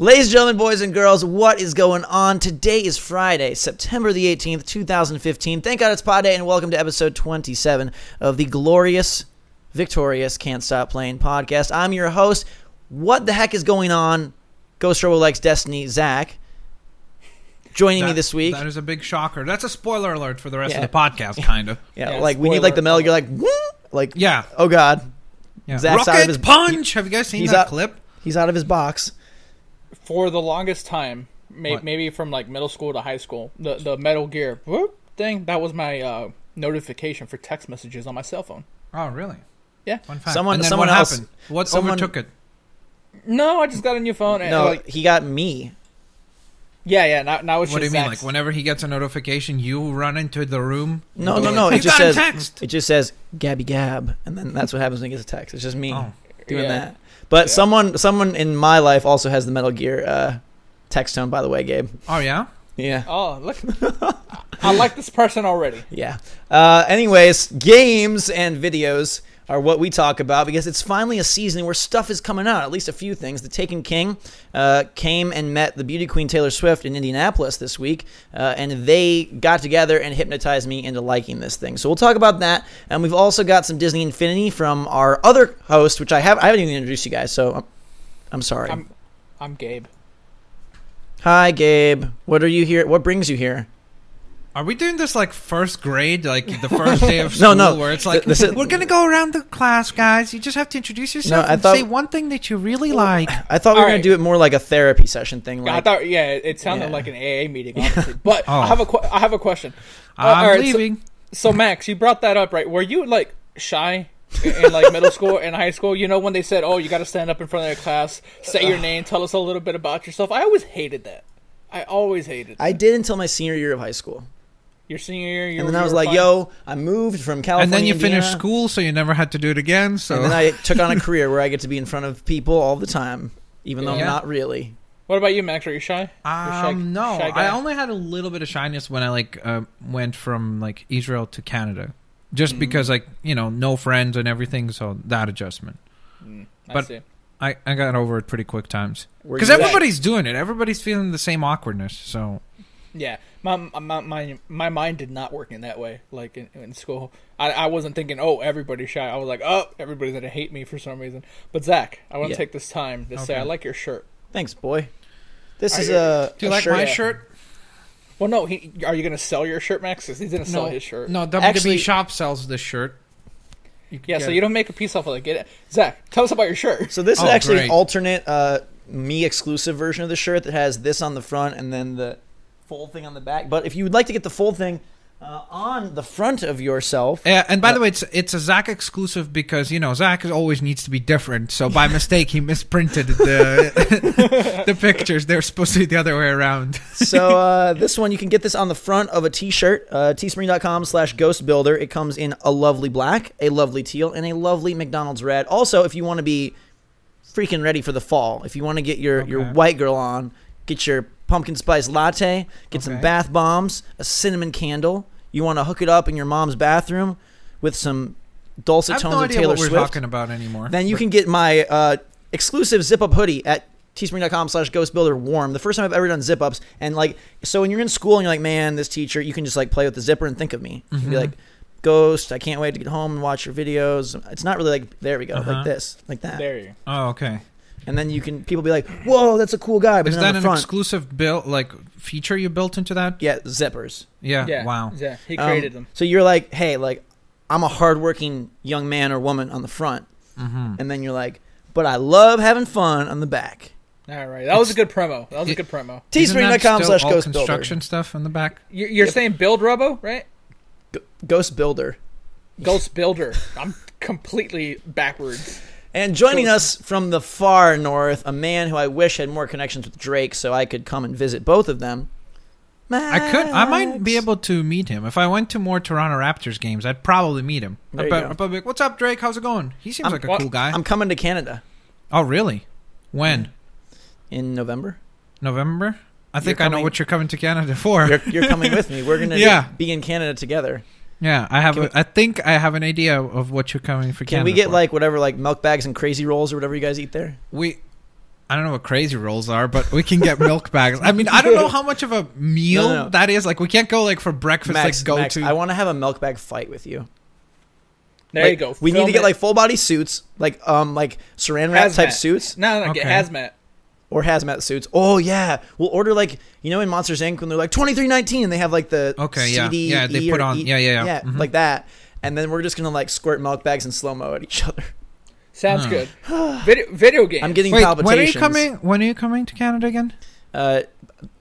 Ladies and gentlemen, boys and girls, what is going on? Today is Friday, September the 18th, 2015. Thank God it's Pod Day, and welcome to episode 27 of the glorious, victorious Can't Stop Playing podcast. I'm your host. What the heck is going on? Ghost Robo Likes Destiny, Zach. Joining me this week. That is a big shocker. That's a spoiler alert for the rest Yeah. of the podcast, kind of. yeah, Yeah, like we need like the spoiler You're like, "Woo!" like, Yeah. oh God, yeah. Zach's out of his- Punch! Have you guys seen he's that out- clip? he's out of his box. For the longest time, may, maybe from like middle school to high school, the the Metal Gear whoop thing that was my uh, notification for text messages on my cell phone. Oh, really? Yeah. Fun fact. Someone- and then someone what else- happened? What someone- overtook it? No, I just got a new phone. And No, like, he got me. yeah, yeah. Now, now it's What do you mean? Zach's. Like whenever he gets a notification, you run into the room? No, no, go no. like, It just says text. it just says Gabby Gab, and then that's what happens when he gets a text. It's just me Oh. doing Yeah. that. But Yeah. someone, someone in my life also has the Metal Gear uh, text tone. By the way, Gabe. Oh, yeah? Yeah, Oh, look! I like this person already. yeah. Uh, anyways, games and videos are what we talk about because it's finally a season where stuff is coming out. At least a few things. The Taken King uh, came and met the beauty queen Taylor Swift in Indianapolis this week, uh, and they got together and hypnotized me into liking this thing. So we'll talk about that. And we've also got some Disney Infinity from our other host, which I have I haven't even introduced you guys. So I'm, I'm sorry. I'm I'm Gabe. Hi, Gabe. What are you here? What brings you here? Are we doing this like first grade, like the first day of school, no. no. where it's like, This is- we're going to go around the class, guys. You just have to introduce yourself I and thought- say one thing that you really like. I thought we were All gonna do it more like a therapy session thing. Like, I thought, yeah, it sounded Yeah. like an AA meeting, honestly. But Oh. I have a que- I have a question. Uh, I'm all right, so- leaving. So Max, you brought that up, right? Were you like shy in, in like middle school and high school? You know when they said, "Oh, you got to stand up in front of the class, say your name, tell us a little bit about yourself." I always hated that. I always hated. That. I did until my senior year of high school, Your senior year, you and were- then I was like, fine. "Yo, I moved from California." and then you Indiana, finished school, so you never had to do it again. So and then I took on a career where I get to be in front of people all the time, even though I'm not really. What about you, Max? Are you shy? You're shy- Um, no, shy? I only had a little bit of shyness when I like uh, went from like Israel to Canada, just Mm. because like you know no friends and everything, so that adjustment. Mm, I but- see. I, I got over it pretty quick times because you- everybody's doing it. Everybody's feeling the same awkwardness. So Yeah, my, my my my mind did not work in that way. Like in, in school, I I wasn't thinking, "Oh, everybody's shy." I was like, "Oh, everybody's gonna hate me for some reason." But Zach, I want to Yeah. take this time to say I like your shirt. Thanks, boy. This Are is you- a. do you a like shirt. my yeah. shirt? Well, no, he, are you gonna sell your shirt, Max? 'Cause he's gonna sell his shirt. No, WWE Actually- Shop sells this shirt. Yeah, so it. you don't make a piece off of it. Get it, Zach. Tell us about your shirt. So this is Oh, actually an alternate, uh, me exclusive version of the shirt that has this on the front and then the full thing on the back. But if you would like to get the full thing uh, on the front of yourself, Yeah, and by Uh, the way, it's it's a Zach exclusive because you know Zach always needs to be different. So by mistake, he misprinted the the pictures. They're supposed to be the other way around. so uh, this one you can get this on the front of a t-shirt uh, teespring.com slash ghost builder it comes in a lovely black a lovely teal and a lovely mcdonald's red also if you want to be freaking ready for the fall if you want to get your, your white girl on get your pumpkin spice latte get some bath bombs a cinnamon candle. You want to hook it up in your mom's bathroom with some I dulcet have tones no of idea taylor what we're swift. talking about anymore. then you But- can get my uh, exclusive zip up hoodie at teespring.com slash ghost builder warm. The first time i've ever done zip ups and like so when you're in school and you're like man this teacher you can just like play with the zipper and think of me. You can be like ghost i can't wait to get home and watch your videos. It's not really like there we go Uh-huh. like this like that. There you. Oh, okay. And then you can people be like whoa that's a cool guy but Is that an front exclusive built like feature you built into that? yeah zippers Yeah. Yeah. Wow. Yeah, he Um, created them. so you're like hey like i'm a hardworking young man or woman on the front hmm and then you're like but i love having fun on the back All right, that was a good promo. That was a good promo. teespring.com slash ghost builder construction stuff in the back. You're, you're Yep. saying build Robo, right? ghost builder Ghost Builder. I'm completely backwards. And joining us from the far north, a man who I wish had more connections with Drake so I could come and visit both of them. I could. I might be able to meet him if I went to more Toronto Raptors games. I'd probably meet him. There I'd, you be- go. I'd be like, "What's up, Drake? How's it going?" He seems I'm- like a cool guy. I'm coming to Canada oh, really? When? in November. November? I think You're I know what you're coming to Canada for. You're, you're coming with me. We're gonna Yeah. be in Canada together. Yeah, I have. Can A, I think I have an idea of what you're coming for Can Canada. we get for. like whatever, like milk bags and crazy rolls or whatever you guys eat there? we? I don't know what crazy rolls are, but we can get milk bags. I mean, I don't know how much of a meal No, no, no. that is. Like, we can't go like for breakfast. Max, like, go Max, to. I want to have a milk bag fight with you. There Like, you go. We need to get it. like full body suits, like um, like saran wrap type suits No, no, get Okay. hazmat. Or hazmat suits. Oh yeah, we'll order like you know in Monsters Inc. when they're like twenty three nineteen and they have like the Okay, yeah. CD, Yeah, they E put on- E- yeah, yeah, yeah. yeah, Mhm. like that. And then we're just gonna like squirt milk bags in slow mo at each other. Sounds Huh. good. video, video games. I'm getting Wait, palpitations. when are you coming? When are you coming to Canada again? Uh,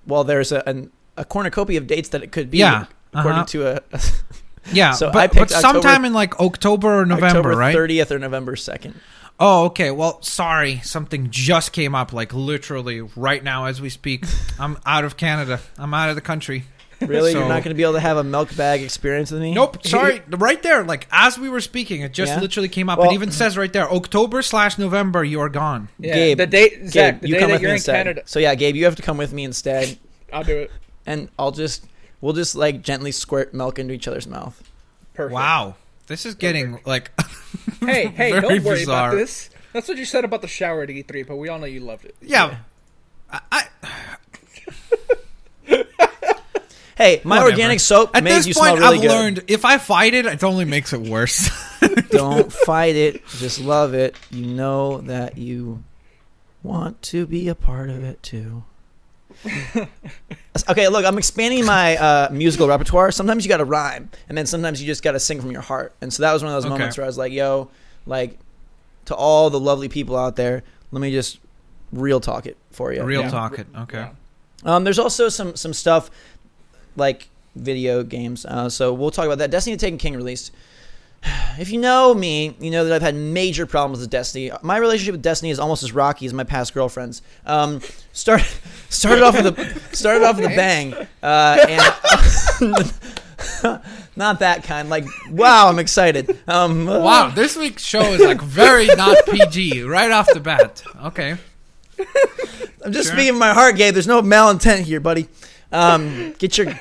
well, there's a an, a cornucopia of dates that it could be. Yeah, according uh-huh. to a, a Yeah, So but, I but picked sometime October- in like October or November, October right? 30th or November 2nd. Oh, okay. Well, sorry, something just came up. Like literally right now as we speak, I'm out of Canada. I'm out of the country. Really, you're not going to be able to have a milk bag experience with me? Nope. Sorry. Right there, like as we were speaking, it just Yeah? literally came up. Well- it even says right there, October slash November, you are gone. yeah, Gabe, the date, Zach, Gabe, the you day come that with you're me in instead. Canada. So yeah, Gabe, you have to come with me instead, I'll do it. and I'll just we'll just like gently squirt milk into each other's mouth. Perfect. Wow, this is getting like. Hey, hey, Very don't worry bizarre. about this. That's what you said about the shower at E3, but we all know you loved it. Yeah. I, I, Hey, my Whatever. organic soap at made this you point, smell really I've good. learned if I fight it, it only makes it worse. Don't fight it. Just love it. You know that you want to be a part of it too. okay, look, I'm expanding my uh, musical repertoire. Sometimes you got to rhyme, and then sometimes you just got to sing from your heart. And so that was one of those Okay. moments where I was like, "Yo, like, to all the lovely people out there, let me just real talk it for you." Real Yeah. talk it. Okay. Yeah. Um, there's also some some stuff like video games. Uh, so we'll talk about that. Destiny: The Taken King released. If you know me, you know that I've had major problems with Destiny. My relationship with Destiny is almost as rocky as my past girlfriends. Um, start started off with a started off with a bang, uh, and not that kind. Like, wow, I'm excited. Um, Wow, this week's show is like very not PG right off the bat. Okay. I'm just Sure. speaking my heart, Gabe. There's no malintent here, buddy. Um, get your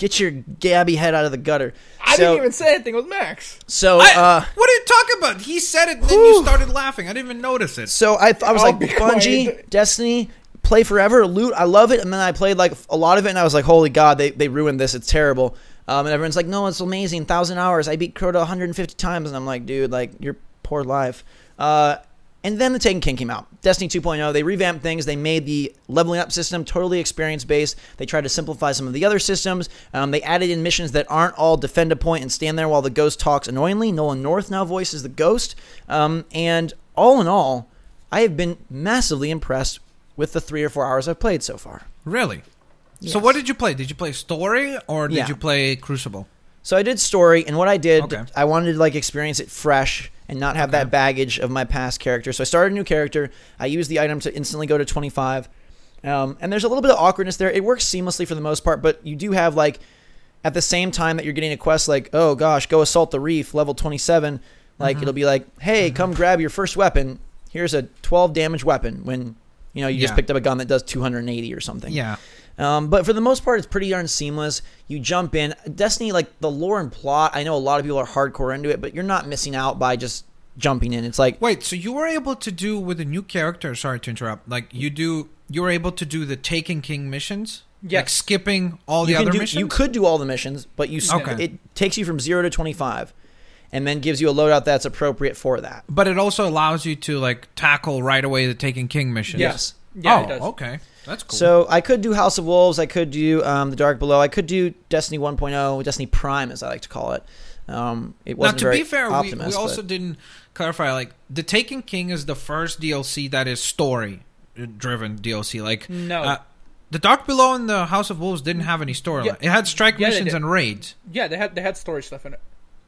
get your Gabby head out of the gutter. I So- didn't even say anything with Max. So, I- uh, what are you talking about? He said it, and then you started laughing. I didn't even notice it. so I, I was I'll like, Bungie, quiet. Destiny, play forever, loot. I love it. And then I played like a lot of it, and I was like, holy god, they they ruined this. It's terrible. Um, and everyone's like, no, it's amazing. Thousand hours. I beat Crota 150 times, and I'm like, dude, like your poor life. Uh, and then the Taken King came out. Destiny 2.0. They revamped things. They made the leveling up system totally experience based. They tried to simplify some of the other systems. Um, they added in missions that aren't all defend a point and stand there while the ghost talks annoyingly. Nolan North now voices the ghost. Um, and all in all, I have been massively impressed with the three or four hours I've played so far. Really? So what did you play? Did you play story or did Yeah. you play Crucible? So I did story, and what I did, Okay. I wanted to like experience it fresh and not have that baggage of my past character. So I started a new character. I used the item to instantly go to 25, um, and there's a little bit of awkwardness there. It works seamlessly for the most part, but you do have like at the same time that you're getting a quest like, oh gosh, go assault the reef, level 27. Like Mhm. it'll be like, hey, come grab your first weapon. Here's a 12 damage weapon. When you know you just picked up a gun that does 280 or something. Yeah. Um, but for the most part, it's pretty darn seamless. You jump in. Destiny, like the lore and plot, I know a lot of people are hardcore into it, but you're not missing out by just jumping in. It's like, Wait, so you were able to do with a new character? Sorry to interrupt. Like you do, you were able to do the Taken King missions. Like skipping all the you, can other do, missions. you could do all the missions, but you s- Okay. it takes you from zero to 25 and then gives you a loadout that's appropriate for that. but it also allows you to like tackle right away the Taken King missions. Yes. Yeah, oh, it does. okay. That's cool. So I could do House of Wolves. I could do um, The Dark Below. I could do Destiny 1.0, Destiny Prime, as I like to call it. Um, it wasn't now, to very be fair, we, we also but- didn't clarify. Like the Taken King is the first DLC that is story driven DLC. Like No. uh, the Dark Below and the House of Wolves didn't have any storyline. Yeah. It had strike Yeah, missions and raids. Yeah, they had they had story stuff in it.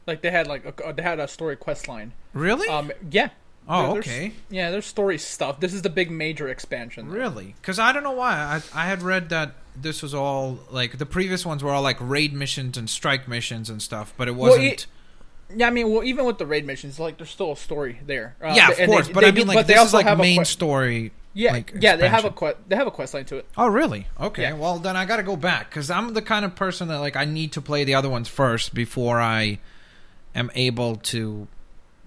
Like they had like a, they had a story quest line. Really? Um, yeah. Oh, there's- okay. Yeah, there's story stuff. This is the big major expansion. Really? Because I don't know why. I, I had read that this was all like the previous ones were all like raid missions and strike missions and stuff, but it wasn't. it- Yeah, I mean, well, even with the raid missions, like there's still a story there. Uh, yeah, of they- course. but they I do- mean, like they this is also like have a main que- story. Yeah, like, yeah, they have a quest. They have a quest line to it. Oh, really? Okay. Yeah. Well, then I got to go back because I'm the kind of person that like I need to play the other ones first before I am able to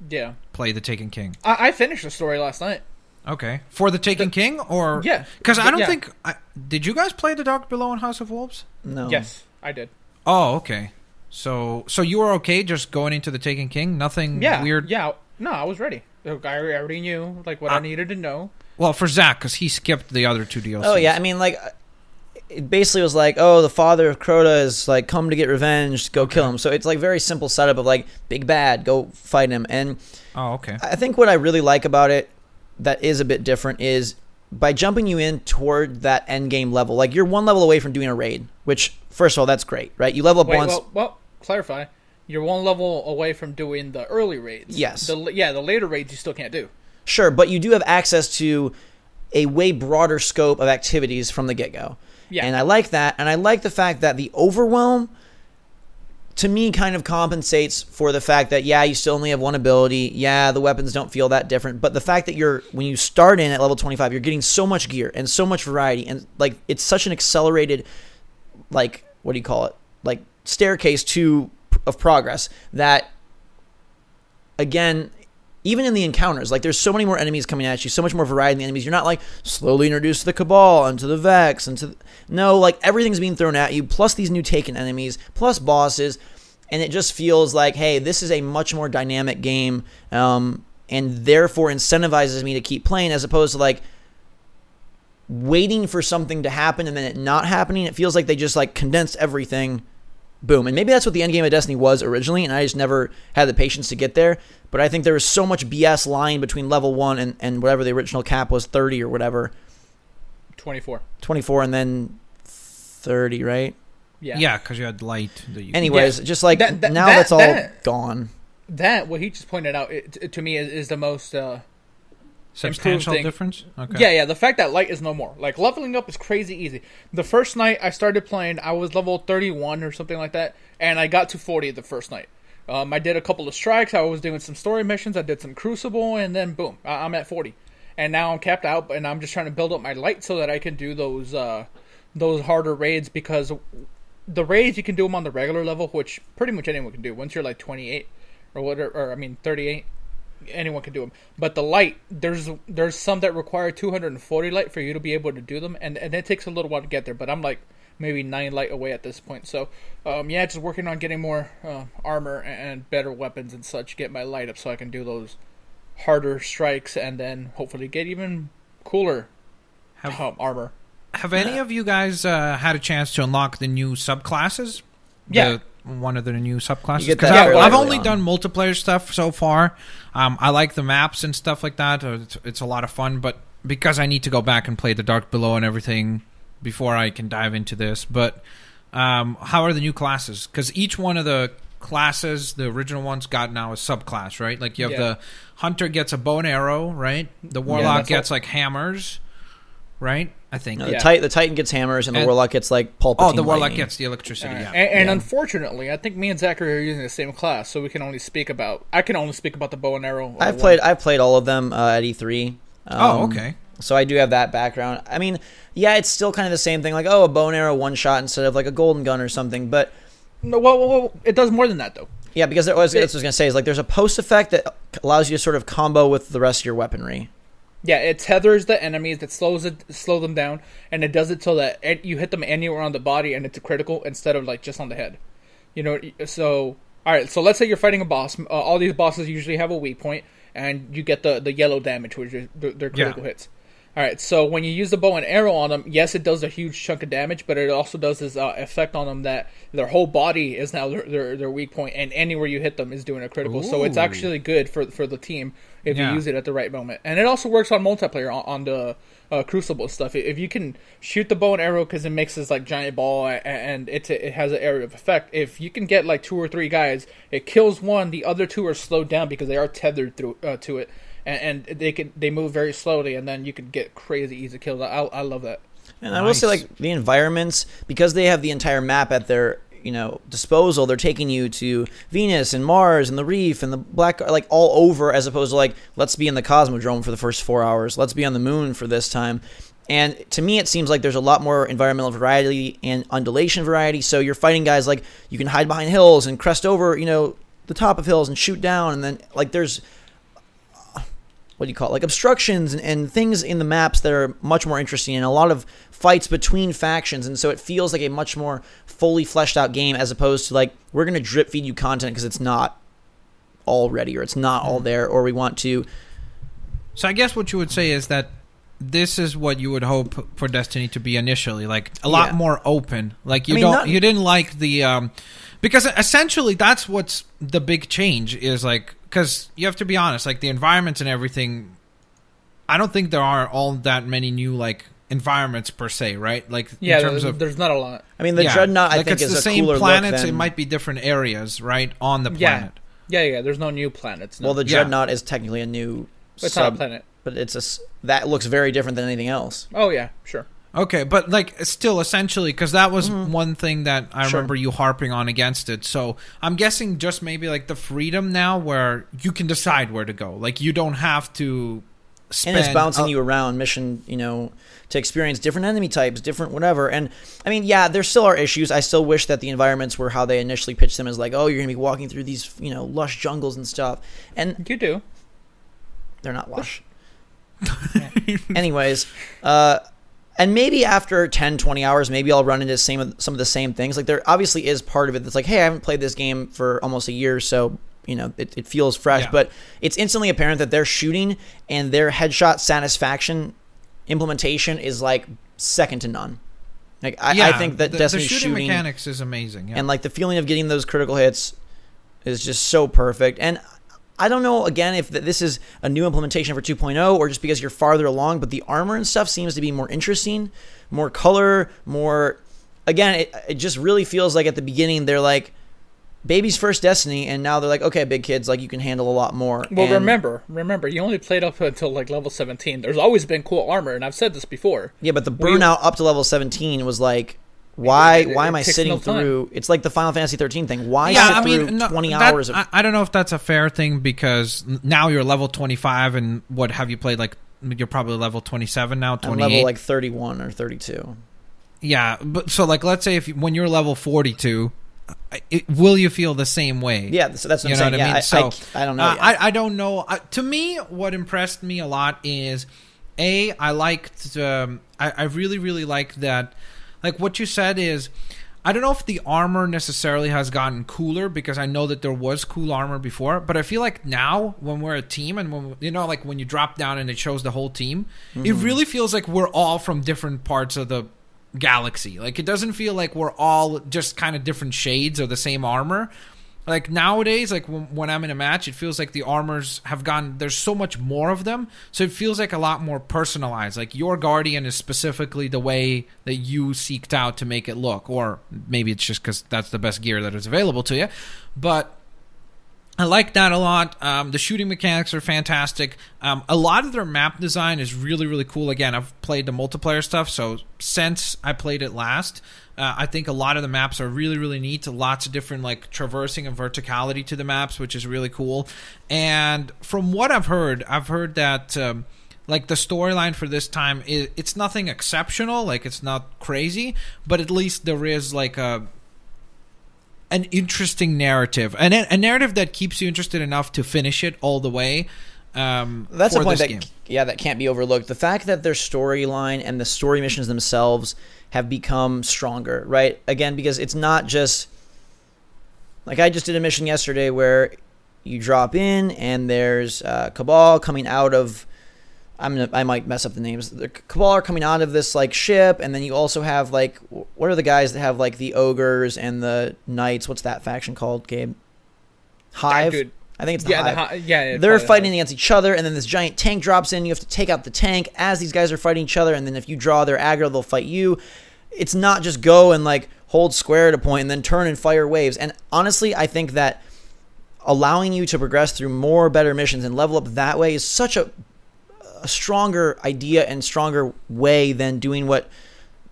Yeah, play the Taken King. I, I finished the story last night. Okay, for the Taken King, or Yeah. because I don't Yeah. think I, did you guys play the Dark Below and House of Wolves? No. Yes, I did. Oh, okay. So so you were okay just going into the Taken King? Nothing Yeah, weird. Yeah, no, I was ready. I already knew like what Ah. I needed to know. Well, for Zach because he skipped the other two DLCs. Oh yeah, I mean like it basically was like, oh, the father of Crota is like come to get revenge, go kill him. So it's like very simple setup of like big bad, go fight him. And Oh, okay. I think what I really like about it that is a bit different is by jumping you in toward that end game level. Like you're one level away from doing a raid, which first of all, that's great, right? You level up Wait, once. well, well, clarify. You're one level away from doing the early raids. Yes. The, yeah, the later raids you still can't do. Sure, but you do have access to a way broader scope of activities from the get go. Yeah. And I like that. And I like the fact that the overwhelm, to me, kind of compensates for the fact that, yeah, you still only have one ability. Yeah, the weapons don't feel that different. But the fact that you're, when you start in at level 25, you're getting so much gear and so much variety. And, like, it's such an accelerated, like, what do you call it? Like, staircase to of progress that again even in the encounters, like there's so many more enemies coming at you, so much more variety in the enemies. You're not like slowly introduced to the Cabal and to the Vex and to the, no, like everything's being thrown at you, plus these new taken enemies, plus bosses, and it just feels like, hey, this is a much more dynamic game, um, and therefore incentivizes me to keep playing as opposed to like waiting for something to happen and then it not happening. It feels like they just like condensed everything boom. And maybe that's what the end game of Destiny was originally, and I just never had the patience to get there. But I think there was so much BS lying between level one and, and whatever the original cap was, 30 or whatever, 24. 24, and then 30, right? Yeah. Yeah, because you had light. That you Anyways, just like That- that- now that- that's all that- gone. That, what he just pointed out, it, to me, is, is the most. Uh, substantial difference. Okay. Yeah, yeah. The fact that light is no more. Like leveling up is crazy easy. The first night I started playing, I was level 31 or something like that, and I got to 40 the first night. Um, I did a couple of strikes. I was doing some story missions. I did some Crucible, and then boom, I- I'm at 40. And now I'm capped out, and I'm just trying to build up my light so that I can do those uh, those harder raids because the raids you can do them on the regular level, which pretty much anyone can do. Once you're like 28 or whatever, or I mean 38, anyone can do them. But the light, there's there's some that require 240 light for you to be able to do them, and and it takes a little while to get there. But I'm like maybe nine light away at this point. So um, yeah, just working on getting more uh, armor and better weapons and such. Get my light up so I can do those harder strikes, and then hopefully get even cooler Have, um, armor. have any of you guys uh, had a chance to unlock the new subclasses? Yeah. The, one of the new subclasses. You get 'Cause that I've, I've only on. done multiplayer stuff so far. Um, I like the maps and stuff like that. Uh, It's, it's a lot of fun, but because I need to go back and play the Dark Below and everything before I can dive into this. But um, how are the new classes? Because each one of the classes, the original ones, got now a subclass, right? Like you have Yeah. the hunter gets a bow and arrow, right? The warlock all- gets like hammers, right? I think. No, the, Yeah. Titan, the Titan gets hammers, and the And- Warlock gets like Palpatine. Oh, the warlock lightning. gets the electricity. Alright. Yeah. And, and Yeah. unfortunately, I think me and Zachary are using the same class, so we can only speak about. I can only speak about the bow and arrow. uh, I've one. played. I've played all of them uh, at E3. oh, Um, okay. So I do have that background. I mean, yeah, it's still kind of the same thing. Like, oh, a bow and arrow one shot instead of like a golden gun or something. But No, well, well, well, it does more than that though. yeah, because there was, that's what I was gonna say is like there's a post effect that allows you to sort of combo with the rest of your weaponry. Yeah, it tethers the enemies, that slows it, slow them down, and it does it so that it, you hit them anywhere on the body and it's a critical instead of like just on the head. You know, so all right. So let's say you're fighting a boss. Uh, all these bosses usually have a weak point, and you get the the yellow damage, which is their, their critical Yeah. hits. All right, so when you use the bow and arrow on them, yes, it does a huge chunk of damage, but it also does this uh, effect on them that their whole body is now their, their their weak point, and anywhere you hit them is doing a critical. So it's actually good for for the team if Yeah. you use it at the right moment, and it also works on multiplayer on, on the uh, Crucible stuff. If you can shoot the bow and arrow because it makes this like giant ball and it it has an area of effect. If you can get like two or three guys, it kills one. The other two are slowed down because they are tethered through uh, to it, and, and they can they move very slowly, and then you can get crazy easy kills. I I love that. And I will say, like the environments, because they have the entire map at their you know disposal. They're taking you to Venus and Mars and the Reef and the Black, like all over, as opposed to like let's be in the Cosmodrome for the first four hours. Let's be on the Moon for this time. And to me, it seems like there's a lot more environmental variety and undulation variety. So you're fighting guys like you can hide behind hills and crest over, you know, the top of hills and shoot down, and then like there's what do you call it? Like obstructions and, and things in the maps that are much more interesting and a lot of fights between factions. And so it feels like a much more fully fleshed out game as opposed to like, we're going to drip feed you content because it's not all ready or it's not all there or we want to. So I guess what you would say is that this is what you would hope for Destiny to be initially, like a lot Yeah. more open. Like you I mean, don't, not- you didn't like the, um, because essentially that's what's the big change is like because you have to be honest, like the environments and everything. I don't think there are all that many new like environments per se, right? Like Yeah, in terms there's, of there's not a lot. I mean, the yeah, Dreadnought, I like think, it's is the a same cooler planets. than, It might be different areas, right, on the planet. Yeah, yeah. yeah There's no new planets. No. Well, the Yeah. Dreadnought is technically a new it's not a sub, planet. but it's a that looks very different than anything else. Oh yeah, sure. Okay, but like still essentially because that was one thing that I Mm-hmm. Sure. remember you harping on against it. So I'm guessing just maybe like the freedom now where you can decide where to go. Like you don't have to spend. and it's bouncing a- you around mission you know to experience different enemy types different whatever and i mean yeah there still are issues i still wish that the environments were how they initially pitched them as like oh you're gonna be walking through these you know lush jungles and stuff and You do. they're not lush anyways uh and maybe after 10 20 hours maybe i'll run into same some of the same things like there obviously is part of it that's like hey i haven't played this game for almost a year so you know it, it feels fresh Yeah. but it's instantly apparent that their shooting and their headshot satisfaction implementation is like second to none like i, I think that the, destiny's the shooting, shooting mechanics is amazing. Yeah. and like the feeling of getting those critical hits is just so perfect and i don't know again if this is a new implementation for 2.0 or just because you're farther along but the armor and stuff seems to be more interesting more color more again it, it just really feels like at the beginning they're like baby's first destiny and now they're like okay big kids like you can handle a lot more Well, And- remember, remember, you only played up until like level 17. There's always been cool armor, and I've said this before. yeah but the we- burnout up to level 17 was like why It- it- why am i sitting no through it's like the final fantasy 13 thing why yeah, sit I through no, 20 that- hours of I, I don't know if that's a fair thing because now you're level 25, and what have you played? Like you're probably level 27 now, I'm level like 31 or 32 yeah, but so like let's say if you, when you're level 42, it, will you feel the same way? Yeah, so that's what You I'm know saying. what I yeah, mean? I, So, I, I don't know. Uh. I, I don't know. Uh, to me, what impressed me a lot is a I liked. Um, I, I really really liked that. Like what you said is. I don't know if the armor necessarily has gotten cooler because I know that there was cool armor before, but I feel like now when we're a team and when you know like when you drop down and it shows the whole team, it Mm-hmm. really feels like we're all from different parts of the galaxy. Like it doesn't feel like we're all just kind of different shades of the same armor. Like nowadays, like when, when I'm in a match, it feels like the armors have gone. There's so much more of them, so it feels like a lot more personalized. Like your guardian is specifically the way that you seeked out to make it look, or maybe it's just because that's the best gear that is available to you. But I like that a lot. Um, the shooting mechanics are fantastic. Um, a lot of their map design is really, really cool. Again, I've played the multiplayer stuff, so since I played it last, uh, I think a lot of the maps are really, really neat. Lots of different like traversing and verticality to the maps, which is really cool. And from what I've heard, I've heard that. Um, like the storyline for this time is it's nothing exceptional like it's not crazy but at least there is like a an interesting narrative, and a, a narrative that keeps you interested enough to finish it all the way. Um, That's for a point this that game. yeah that can't be overlooked. The fact that their storyline and the story missions themselves have become stronger, right? Again, because it's not just like I just did a mission yesterday where you drop in and there's uh, Cabal coming out of. I'm gonna, I might mess up the names. The Cabal are coming out of this like ship, and then you also have like what are the guys that have like the ogres and the knights? What's that faction called, Gabe? Hive. I think it's the Yeah, Hive. the, hi- yeah, yeah, They're the fighting against each other, and then this giant tank drops in. You have to take out the tank as these guys are fighting each other, and then if you draw their aggro, they'll fight you. It's not just go and like hold square at a point and then turn and fire waves. And honestly, I think that allowing you to progress through more better missions and level up that way is such a, a stronger idea and stronger way than doing what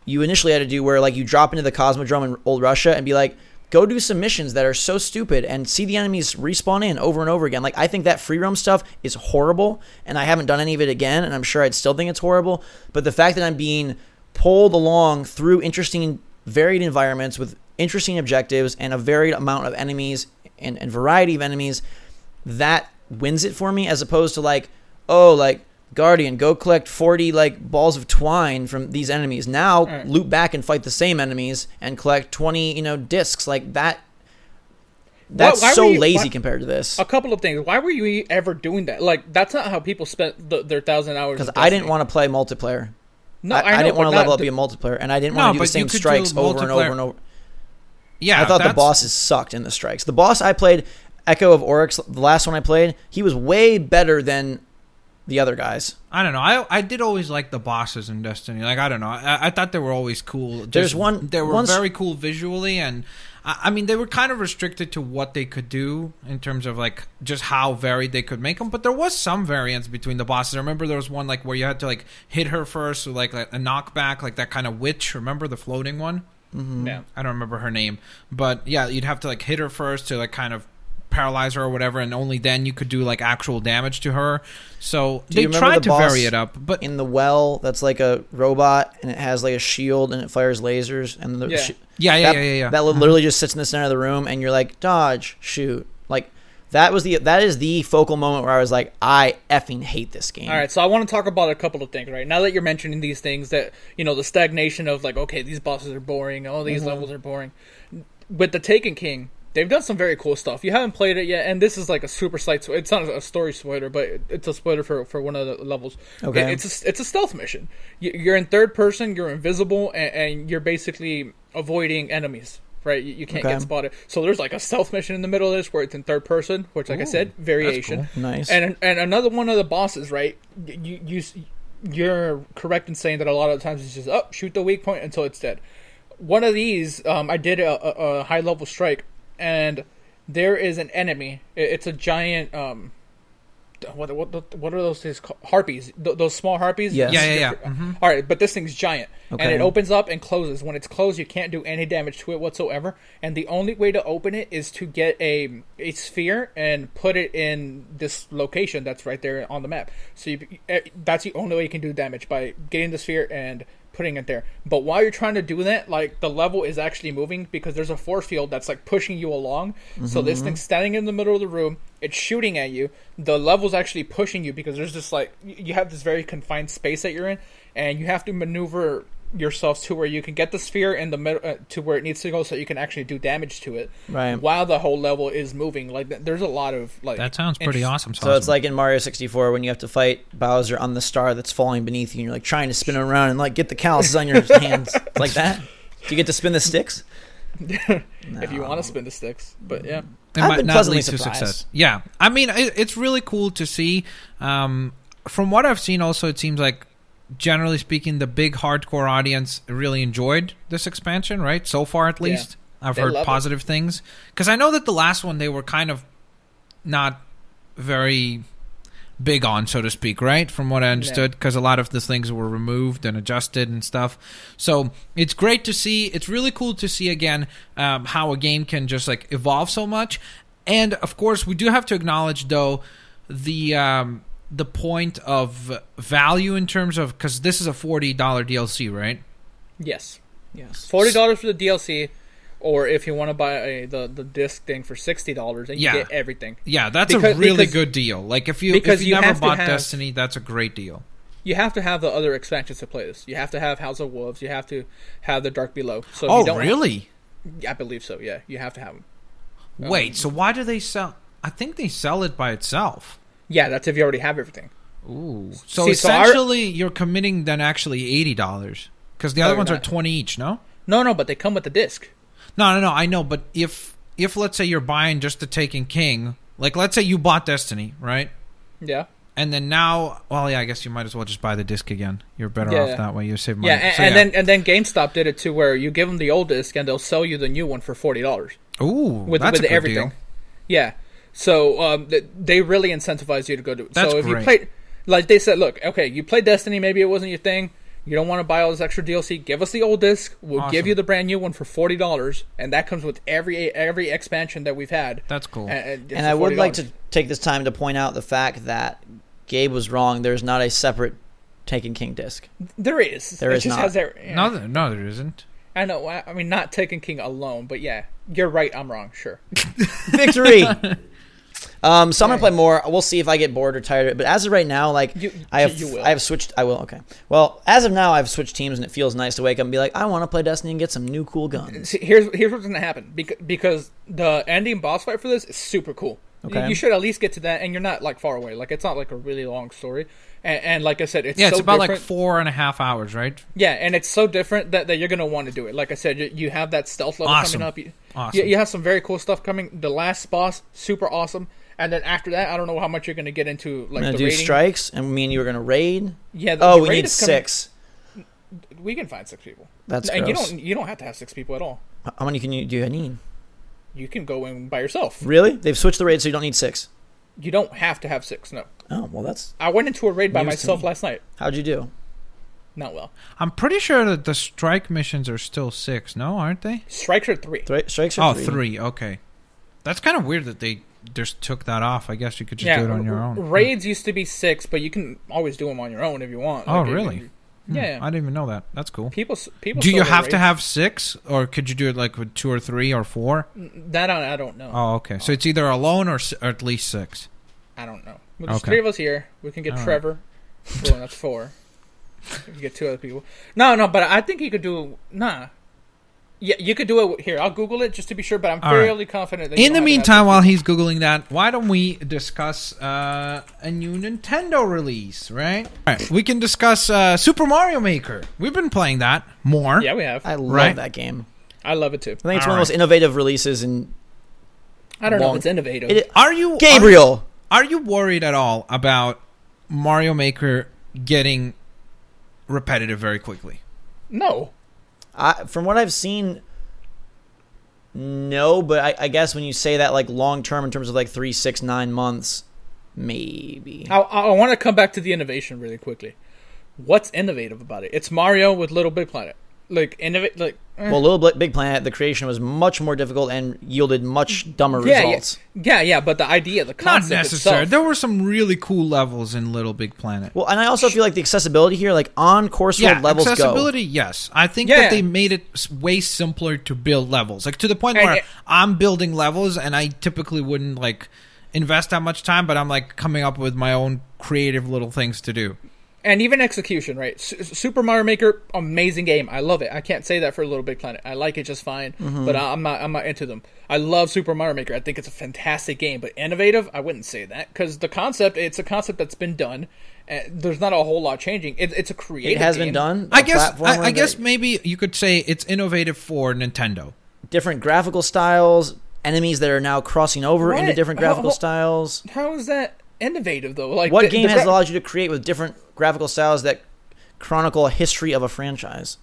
you initially had to do where like you drop into the cosmodrome in old russia and be like go do some missions that are so stupid and see the enemies respawn in over and over again. Like i think that free roam stuff is horrible and i haven't done any of it again and i'm sure i'd still think it's horrible. But the fact that i'm being pulled along through interesting varied environments with interesting objectives and a varied amount of enemies and, and variety of enemies that wins it for me as opposed to like oh, like Guardian, go collect 40 like balls of twine from these enemies. Now Right. loop back and fight the same enemies and collect 20, you know, discs like that. That's why so you- lazy why- compared to this. A couple of things. Why were you ever doing that? Like that's not how people spent the, their thousand hours. Because I didn't want to play multiplayer. No, I, I, know, didn't want to level up be a multiplayer, and I didn't No, want to do the same you could do strikes over and over and over. Yeah, I thought the bosses sucked in the strikes. The boss I played, Echo of Oryx, the last one I played, he was way better than the other guys. I don't know. I I did always like the bosses in Destiny. Like I don't know. I, I thought they were always cool. Just- There's one- They were one very cool visually, and I, I mean they were kind of restricted to what they could do in terms of like just how varied they could make them. But there was some variance between the bosses. I remember there was one like where you had to like hit her first, with, like, like a knockback, like that kind of witch. Remember the floating one? Mm-hmm. Yeah. I don't remember her name, but yeah, you'd have to like hit her first to like kind of paralyze her or whatever, and only then you could do like actual damage to her. So Do you they remember tried the to boss vary it up, but In the well, that's like a robot, and it has like a shield, and it fires lasers, and the Yeah. shi- yeah, yeah, that, yeah, yeah, yeah. that Mhm. literally just sits in the center of the room, and you're like dodge, shoot, like that was the that is the focal moment where I was like, I effing hate this game. All right, so I want to talk about a couple of things, right? Now that you're mentioning these things, that you know, the stagnation of like, okay, these bosses are boring, all Mm-hmm. these levels are boring. With the Taken King, they've done some very cool stuff. You haven't played it yet, and this is like a super slight. It's not a story spoiler, but it's a spoiler for for one of the levels. Okay. It's a, it's a stealth mission. You- You're in third person, you're invisible, and, and you're basically avoiding enemies. Right, you, can't Okay. get spotted. So there's like a stealth mission in the middle of this where it's in third person, which, like I said, variation. Nice. And and another one of the bosses, right? You you you're correct in saying that a lot of times it's just up, oh, shoot the weak point until it's dead. One of these, um, I did a, a, a high level strike, and there is an enemy. It's a giant. Um, what what what are those things called? Harpies. Th- those small harpies. Yes. Yeah, yeah, yeah. Mhm. All right, but this thing's giant, and it opens up and closes. When it's closed, you can't do any damage to it whatsoever. And the only way to open it is to get a a sphere and put it in this location that's right there on the map. So you, eh, that's the only way you can do damage by getting the sphere and putting it there. But while you're trying to do that, like the level is actually moving because there's a force field that's like pushing you along. So this mm-hmm. thing's standing in the middle of the room, it's shooting at you. The level's actually pushing you because there's just like you have this very confined space that you're in, and you have to maneuver yourself to where you can get the sphere in the middle uh, to where it needs to go, so you can actually do damage to it. Right. While the whole level is moving, like th- there's a lot of like That sounds pretty interest- awesome. So it's like in Mario 64 when you have to fight Bowser on the star that's falling beneath you, and you're like trying to spin around and like get the calluses on your hands like that. Do you get to spin the sticks? if you want to spin the sticks. But yeah. it I've might been not pleasantly lead to surprised. success. Yeah, I mean, it, it's really cool to see. Um, from what I've seen, also, it seems like generally speaking, the big hardcore audience really enjoyed this expansion. Right, so far at least, I've They heard love it. positive things. Because I know that the last one they were kind of not very big on, so to speak, right? From what I understood, because a lot of the things were removed and adjusted and stuff. So it's great to see. It's really cool to see again um, how a game can just like evolve so much. And of course, we do have to acknowledge though the um, the point of value in terms of because this is a forty dollar DLC, right? Yes. Yes. Forty dollars for the DLC, or if you want to buy a, the the disc thing for sixty dollars, and you get everything. Yeah, that's Because- a really because- good deal. Like if you because if you, you never bought have- Destiny, that's a great deal. You have to have the other expansions to play this. You have to have House of Wolves. You have to have the Dark Below. So oh, you don't really? yeah, I believe so. Yeah, you have to have them. Wait, so why do they sell? I think they sell it by itself. Yeah, that's if you already have everything. Ooh. So See, so our- essentially, you're committing then actually eighty dollars because the No, other you're ones are not. twenty each. No, No, no, but they come with the disc. no, no, no. I know, but if if let's say you're buying just the Taken King, like let's say you bought Destiny, right? Yeah. And then now, well, yeah, I guess you might as well just buy the disc again. You're better Yeah, off yeah. that way. You save money. Yeah, and, So, and then and then GameStop did it too, where you give them the old disc and they'll sell you the new one for forty dollars ooh, with that's with a good everything. deal. Yeah, so um, they really incentivize you to go do. That's so if you great. play, like they said, look, okay, you play Destiny, maybe it wasn't your thing. You don't want to buy all this extra DLC. Give us the old disc. We'll give you the brand new one for forty dollars, and that comes with every every expansion that we've had. That's cool. And, and it's And for I would like to take this time to point out the fact that Gabe was wrong. There's not a separate Taken King disc. There is. There it is just not. Has that, yeah. No, there, no, there isn't. I know. I I mean, not Taken King alone, but yeah, you're right. I'm wrong. Sure. Victory! Um, so I'm gonna Yeah. play more. We'll see if I get bored or tired of it. But as of right now, like You- I have, you will. I have switched. I will. Okay. Well, as of now, I've switched teams, and it feels nice to wake up and be like, I want to play Destiny and get some new cool guns. See, here's here's what's gonna happen because because the ending boss fight for this is super cool. You- Okay. You, should at least get to that, and you're not like far away. Like it's not like a really long story, and, and like I said, it's Yeah, it's so about like four and a half hours, right? yeah, and it's so different that, that you're gonna want to do it. Like I said, you, you have that stealth level Awesome. coming up. You, Awesome. you, you have some very cool stuff coming. The last boss, super awesome, and then after that, I don't know how much you're gonna get into like gonna the do raiding. strikes, and me and you are gonna raid. Yeah. The, Oh, the we raid need is coming- six. We can find six people. That's and you don't you don't have to have six people at all. How many can you do? I need You can go in by yourself. really? They've switched the raid, so you don't need six. You don't have to have six. No. Oh well, that's I went into a raid by myself me. last night. how'd you do? Not well. I'm pretty sure that the strike missions are still six, no, aren't they? Strikes are three. Three, strikes are Oh, three. three. Okay, that's kind of weird that they just took that off. I guess you could just yeah, do it on your own. Raids used to be six, but you can always do them on your own if you want. Oh, Like, really? Hmm, Yeah. I didn't even know that. That's cool. People, people. Do you have to have six, or could you do it like with two or three or four? that? I, I don't know. Oh, okay. So it's either alone or, or at least six. I don't know. Well, there's Okay. three of us here. We can get All right. Trevor. Well, that's four. If you get two other people. No, no, but I think you could do. Nah. Yeah, you could do it here. I'll Google it just to be sure, but I'm All right. fairly confident. That In the don't have to have meantime, while he's googling that, why don't we discuss uh, a new Nintendo release? Right. All right. We can discuss uh, Super Mario Maker. We've been playing that more. yeah, we have. I love Right. that game. I love it too. I think it's All one of the most innovative releases in I don't know if it's innovative. it, Are you Gabriel. Are, are you worried at all about Mario Maker getting repetitive very quickly? no. I, from what I've seen, no. But I, I guess when you say that, like long term, in terms of like three, six, nine months, maybe. I, I want to come back to the innovation really quickly. What's innovative about it? It's Mario with Little Big Planet. Like innovate, like eh. Well, Little Big Big Planet, the creation was much more difficult and yielded much dumber yeah, results. yeah, yeah, yeah. But the idea, the Not concept necessary. itself. There were some really cool levels in Little Big Planet. Well, and I also feel like the accessibility here, like on course yeah, world levels go. accessibility. Yes, I think Yeah, that they made it way simpler to build levels, like to the point And where it- I'm building levels, and I typically wouldn't like invest that much time, but I'm like coming up with my own creative little things to do. And even execution, right? S- Super Mario Maker, amazing game. I love it. I can't say that for a Little Big Planet. I like it just fine, Mm-hmm. but I- I'm not. I'm not into them. I love Super Mario Maker. I think it's a fantastic game, but innovative, I wouldn't say that because the concept, it's a concept that's been done. Uh, there's not a whole lot changing. It, it's a creative. It has game. been done. I a guess. platformer I, I that- guess maybe you could say it's innovative for Nintendo. different graphical styles, enemies that are now crossing over into What? different How- graphical how- styles. How is that innovative though? Like What the- game the has gra- allowed you to create with different graphical styles that chronicle a history of a franchise?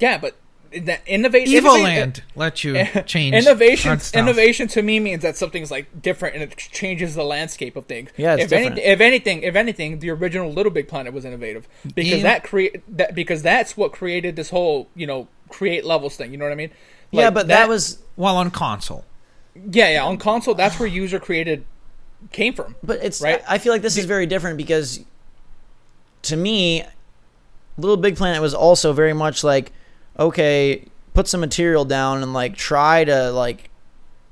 Yeah, but that innovate Evil innovate- Land uh, let you change innovation innovation to me means that something's like different and it changes the landscape of things Yeah, it's if, any, different. if anything if anything the original little big planet was innovative because In- that create that because that's what created this whole you know create levels thing you know what i mean yeah, Like, but that, was. Well, on console. yeah yeah on console that's where user created came from But it's. Right? I I feel like this is very different because, to me, Little Big Planet was also very much like, okay, put some material down and like try to like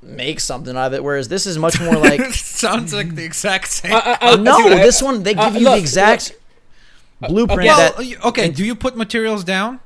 make something out of it. Whereas this is much more like. Sounds like the exact same. I- I- I- no, see I- this one they uh, give you look, the exact blueprint okay. that. well, okay. Do you put materials down?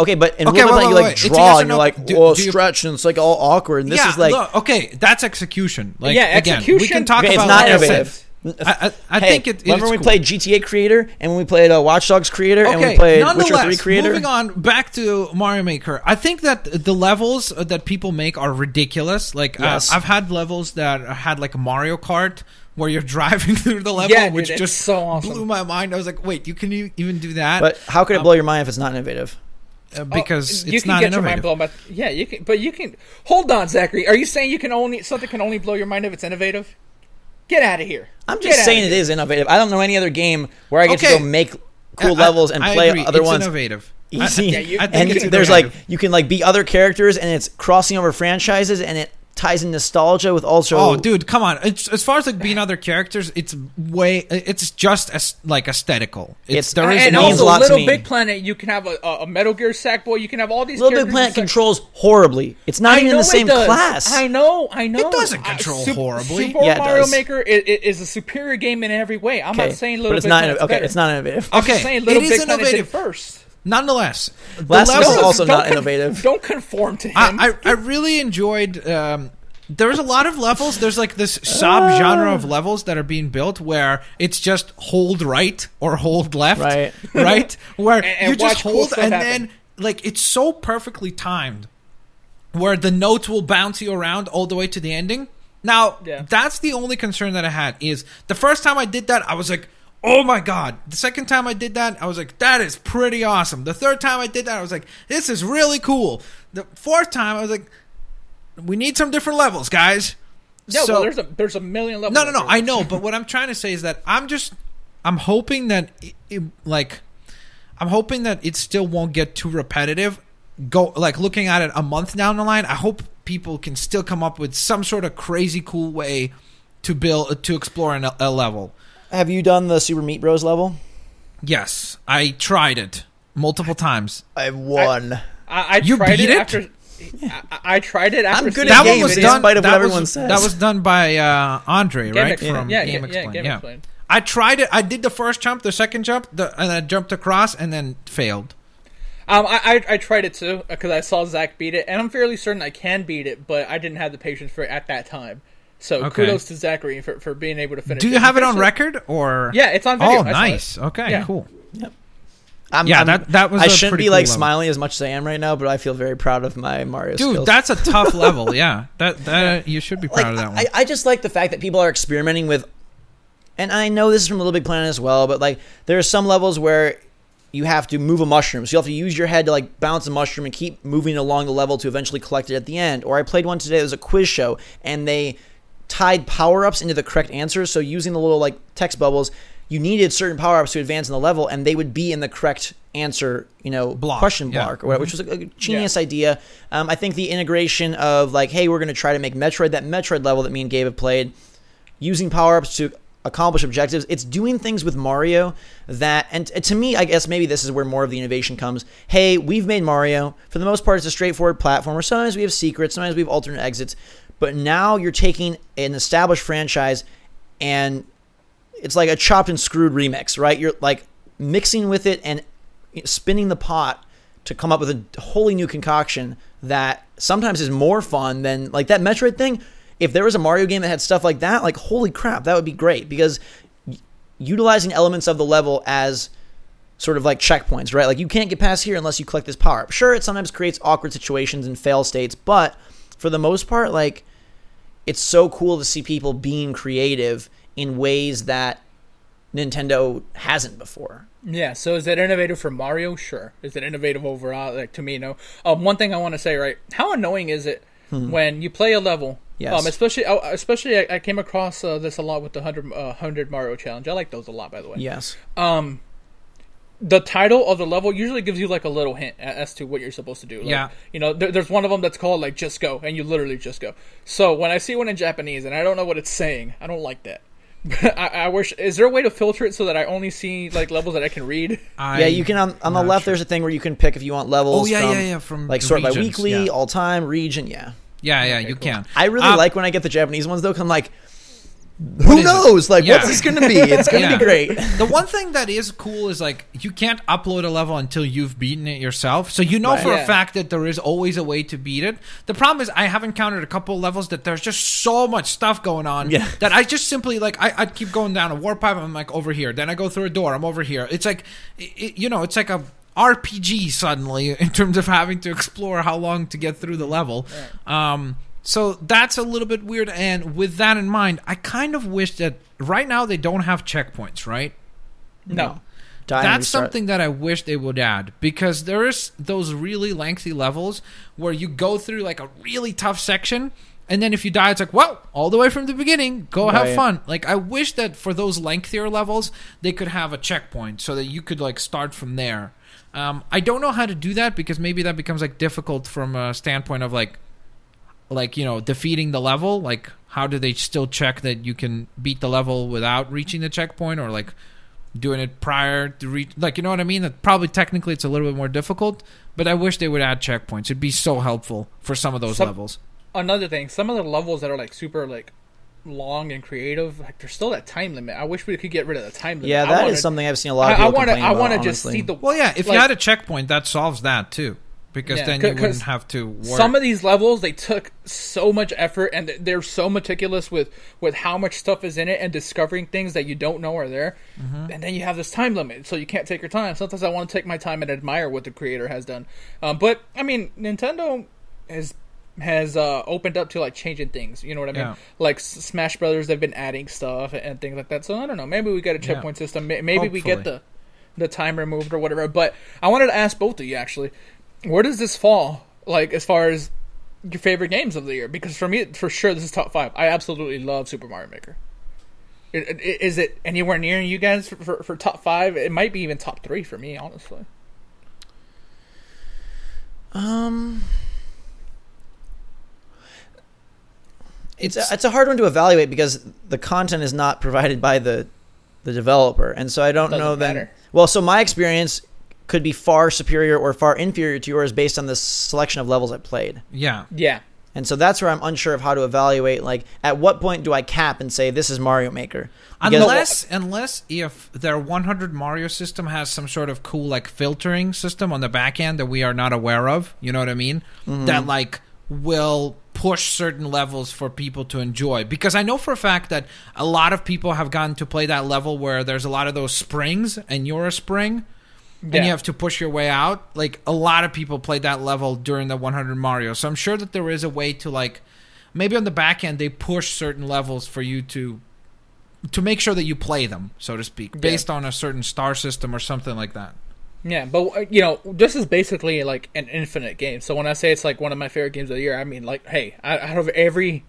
Okay, but in Okay, Little Big wait, Planet you like wait. Draw yes or and you're like, Do- oh, do you- and it's like all awkward. And this yeah, is like, look, okay, that's execution. Like Yeah, again, we can talk okay, it's about not I innovative. I, I, I hey, think it. it remember is we cool. played GTA Creator and when we played uh, Watch Dogs Creator and we played Witcher nonetheless, Three Creator. moving on back to Mario Maker, I think that the levels that people make are ridiculous. Like Yes. uh, I've had levels that had like a Mario Kart where you're driving through the level, Yeah, which it's just so awesome. blew my mind. I was like, wait, you can even do that? But how could it Um, blow your mind if it's not innovative? Uh, because Oh, you it's can not get your mind innovative. blown by yeah you can but you can hold on zachary are you saying you can only something can only blow your mind if it's innovative get out of here I'm just outta saying it is innovative. I don't know any other game where I get Okay. to go make cool I- levels and I play agree. other it's ones innovative. I- easy. Yeah, you- I think and it's there's like innovative. you can like be other characters and it's crossing over franchises and it ties in nostalgia with also. Oh, dude, come on! It's, as far as like being other characters, it's way. It's just as like aesthetical. It's, It's- there is and no- a also, lot Little. Big Planet, you can have a, a a Metal Gear Sackboy. You can have all these. Little Big Planet in Sack- controls horribly. It's not I even in the same class. I know, I know. It doesn't I- control Sup- horribly. Super Yeah, it Mario does. Maker is, is a superior game in every way. I'm Okay, not saying Little but it's Big not. Planet's Okay, better. it's not innovative. I'm Okay, just saying Little it is Big Planet did innovative. first. Nonetheless, the Last of Us is also Don't con- innovative. Don't conform to him. I, I, I really enjoyed. Um, there's a lot of levels. There's like this sub genre of levels that are being built where it's just hold right or hold left, Right. right, where and you just watch cool hold and happen. then like it's so perfectly timed where the notes will bounce you around all the way to the ending. Now, Yeah. that's the only concern that I had is the first time I did that, I was like, "Oh my god!" The second time I did that, I was like, "That is pretty awesome." The third time I did that, I was like, "This is really cool." The fourth time, I was like, "We need some different levels, guys." yeah, So- well, there's a there's a million levels. no, no, no. I know, but what I'm trying to say is that I'm just, I'm hoping that, it, it- like, I'm hoping that it still won't get too repetitive. Go like looking at it a month down the line. I hope people can still come up with some sort of crazy cool way to build to explore an, a level. Have you done the Super Meat Bros level? Yes, I tried it multiple times. I won. I, I You tried beat it, it? after. I, I tried it after. I'm good at That the one games, was in done. spite of that what everyone was, says. That was done by uh, Andre, Game right? Explain. From Yeah, Game yeah, yeah, Game yeah. Explain. I tried it. I did the first jump, the second jump, the, and I jumped across, and then failed. Um, I, I I tried it too because I saw Zach beat it, and I'm fairly certain I can beat it, but I didn't have the patience for it at that time. So Okay. kudos to Zachary for, for being able to finish. Do you it. have it on record or? Yeah, it's on video. Oh, I nice. Okay, Yeah. cool. I'm, Yeah, I'm- that- that was I a shouldn't be cool like level. smiling as much as I am right now, but I feel very proud of my Mario Dude, skills. that's a tough level. Yeah, that that you should be proud like, of that one. I, I just like the fact that people are experimenting with, and I know this is from Little Big Planet as well, but like there are some levels where you have to move a mushroom, so you have to use your head to like bounce a mushroom and keep moving along the level to eventually collect it at the end. Or I played one today. It was a quiz show, and they tied power ups into the correct answers. So using the little like text bubbles, you needed certain power ups to advance in the level, and they would be in the correct answer, you know, Block, question yeah. block or whatever, which was a, a genius idea. Um, I think the integration of like, hey, we're going to try to make Metroid that Metroid level that me and Gabe have played, using power ups to accomplish objectives. It's doing things with Mario that, and and to me, I guess maybe this is where more of the innovation comes. Hey, we've made Mario. For the most part, it's a straightforward platformer. Sometimes we have secrets, sometimes we have alternate exits. But now you're taking an established franchise and it's like a chopped and screwed remix, right? You're like mixing with it and spinning the pot to come up with a wholly new concoction that sometimes is more fun than like that Metroid thing. If there was a Mario game that had stuff like that, like holy crap, that would be great because utilizing elements of the level as sort of like checkpoints, right? Like you can't get past here unless you collect this power up. Sure, it sometimes creates awkward situations and fail states, but for the most part, like it's so cool to see people being creative in ways that Nintendo hasn't before. Yeah, so is it innovative for Mario? Sure. Is it innovative overall? Like to me, no. Um, one thing I want to say, right? How annoying is it when you play a level? Yes. Um, especially, uh, especially, I, I came across uh, this a lot with the 100, uh, 100 Mario challenge. I like those a lot, by the way. Yes. Um, the title of the level usually gives you like a little hint as to what you're supposed to do. Like, Yeah. You know, there, there's one of them that's called like "Just Go," and you literally just go. So when I see one in Japanese and I don't know what it's saying, I don't like that. I, I wish. Is there a way to filter it so that I only see like levels that I can read? I, yeah, you can on, on the left. sure. There's a thing where you can pick if you want levels. Oh yeah, from, yeah, yeah. From Like sort by weekly, Yeah, all time, region. Yeah, yeah, yeah Okay, you cool. can. I really Um, like when I get the Japanese ones though. 'cause I'm like, who is it? knows? Like, Yeah. what's this gonna be? It's gonna Yeah. be great. The one thing that is cool is like you can't upload a level until you've beaten it yourself. So you know Right. for a fact that there is always a way to beat it. The problem is I have encountered a couple levels that there's just so much stuff going on Yeah. that I just simply like I I'd keep going down a warp pipe. I'm like over here. Then I go through a door. I'm over here. It's like it, you know it's like a RPG suddenly in terms of having to explore how long to get through the level. Um, so that's a little bit weird. And with that in mind, I kind of wish that right now they don't have checkpoints, right? No. Die That's something that I wish they would add because there is those really lengthy levels where you go through like a really tough section and then if you die it's like well all the way from the beginning go have fun like i wish that for those lengthier levels they could have a checkpoint so that you could like start from there um, i don't know how to do that because maybe that becomes like difficult from a standpoint of like like you know defeating the level like how do they still check that you can beat the level without reaching the checkpoint or like doing it prior to reach like you know what i mean that probably technically it's a little bit more difficult but i wish they would add checkpoints it'd be so helpful for some of those Some- levels Another thing, some of the levels that are like super like long and creative, like there's still that time limit. I wish we could get rid of the time limit. Yeah, I that is wanna- something I've seen a lot I, of I want to. I want to just see the. well yeah if like- you had a checkpoint that solves that too because Yeah, then you wouldn't have to worry Some of these levels they took so much effort and they're so meticulous with with how much stuff is in it and discovering things that you don't know are there. Mm-hmm. And then you have this time limit, so you can't take your time. Sometimes I want to take my time and admire what the creator has done. Um, but I mean, Nintendo has has uh, opened up to like changing things. You know what I mean? Yeah. Like S- Smash Brothers, they've been adding stuff and things like that. So I don't know. Maybe we get a checkpoint system. May- Maybe we get the the time removed or whatever. But I wanted to ask both of you actually, where does this fall? Like as far as your favorite games of the year? Because for me, for sure, this is top five. I absolutely love Super Mario Maker. Is it anywhere near you guys for, for, for top five? It might be even top three for me, honestly. Um, it's a, it's a hard one to evaluate because the content is not provided by the the developer, and so I don't know then. matter. Well, so my experience could be far superior or far inferior to yours based on the selection of levels I played. yeah Yeah, And so that's where I'm unsure of how to evaluate. Like, at what point do I cap and say this is Mario Maker? Because- Unless, unless if their 100 Mario system has some sort of cool like filtering system on the back end that we are not aware of, you know what I mean? Mm-hmm. That like will push certain levels for people to enjoy. Because I know for a fact that a lot of people have gotten to play that level where there's a lot of those springs and you're a spring and you have to push your way out. Like a lot of people played that level during the 100 Mario. So I'm sure that there is a way to like maybe on the back end they push certain levels for you to to make sure that you play them, so to speak, based on a certain star system or something like that. yeah, but uh, you know, this is basically like an infinite game. So when I say it's like one of my favorite games of the year, I mean like, hey, out out of every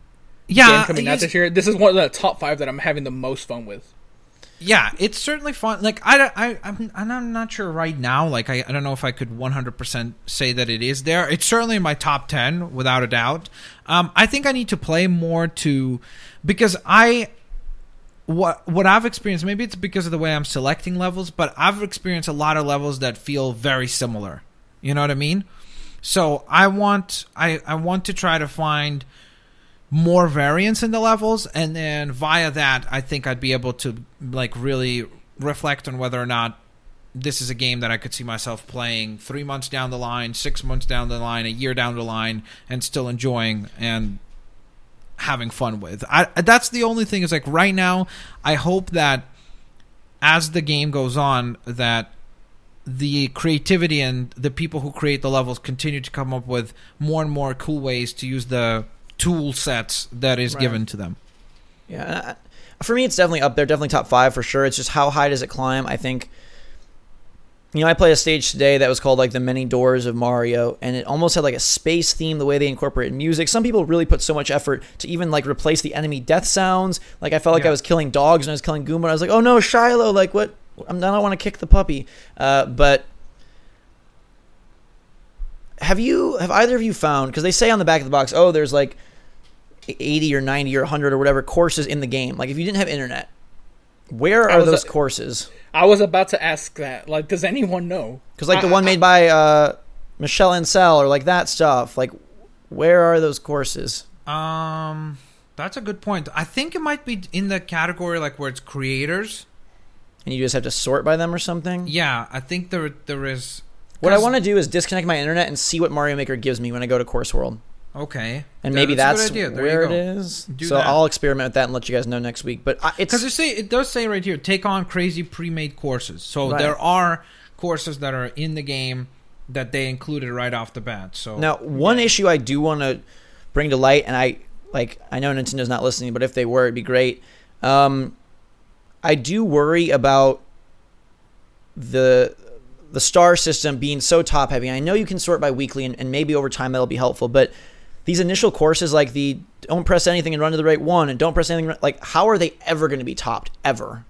Yeah, game coming out this year, this is one of the top five that I'm having the most fun with. Yeah, it's certainly fun. Like I, I, I'm, I'm not sure right now. Like I, I don't know if I could 100% say that it is there. It's certainly in my top 10 without a doubt. Um, I think I need to play more to because I what what I've experienced. Maybe it's because of the way I'm selecting levels, but I've experienced a lot of levels that feel very similar. You know what I mean? So I want I I want to try to find more variance in the levels and then via that I think I'd be able to like really reflect on whether or not this is a game that I could see myself playing 3 months down the line, 6 months down the line, a year down the line and still enjoying and having fun with. I that's the only thing is like right now I hope that as the game goes on that the creativity and the people who create the levels continue to come up with more and more cool ways to use the tool sets that is Right. given to them. Yeah, for me, it's definitely up there, definitely top five for sure. It's just how high does it climb? I think. You know, I played a stage today that was called like the many doors of Mario, and it almost had like a space theme. The way they incorporated music. Some people really put so much effort to even like replace the enemy death sounds. Like I felt like Yeah. I was killing dogs and I was killing Goomba. And I was like, oh no, Shiloh! Like what? I'm, I don't want to kick the puppy. Uh, but have you? Have either of you found? Because they say on the back of the box, oh, there's like 80 or 90 or 100 or whatever courses in the game. Like if you didn't have internet, where are those a- courses? I was about to ask that. Like, does anyone know? Because like the one I- made by uh, Michel Ancel or like that stuff. Like where are those courses? Um that's a good point. I think it might be in the category like where it's creators. And you just have to sort by them or something. Yeah, I think there there is What I want to do is disconnect my internet and see what Mario Maker gives me when I go to Course World. Okay. And Yeah, maybe that's that's, a good idea. There where it is. Do so that. I'll experiment with that and let you guys know next week. But I, it's Because you see, it does say right here, take on crazy pre-made courses. So Right. there are courses that are in the game that they included right off the bat. So Now, one issue I do want to bring to light, and I like I know Nintendo's not listening, but if they were, it'd be great. Um, I do worry about the the star system being so top heavy. I know you can sort by weekly, and, and maybe over time that'll be helpful, but these initial courses, like the don't press anything and run to the right one, and don't press anything, like how are they ever going to be topped ever?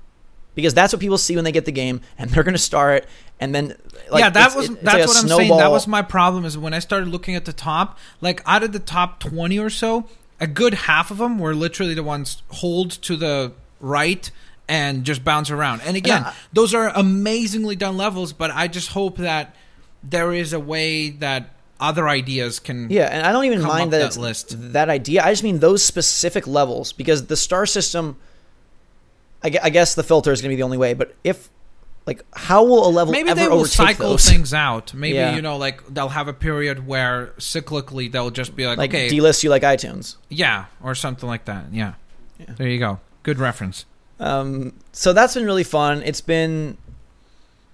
because that's what people see when they get the game, and they're going to start, and then like, yeah, that was it- that's like what I'm saying. That was my problem is when I started looking at the top, like out of the top 20 or so, a good half of them were literally the ones hold to the right and just bounce around. And again, I- those are amazingly done levels, but I just hope that there is a way that other ideas can Yeah, and I don't even mind that, that list. that idea. I just mean those specific levels because the star system. I, I guess the filter is going to be the only way, but if like, how will a level Maybe ever they will cycle those? things out. Maybe Yeah. you know, like they'll have a period where cyclically they'll just be like, Like okay, delist you like iTunes. yeah, or something like that. Yeah. Yeah. there you go. Good reference. Um, so that's been really fun. It's been,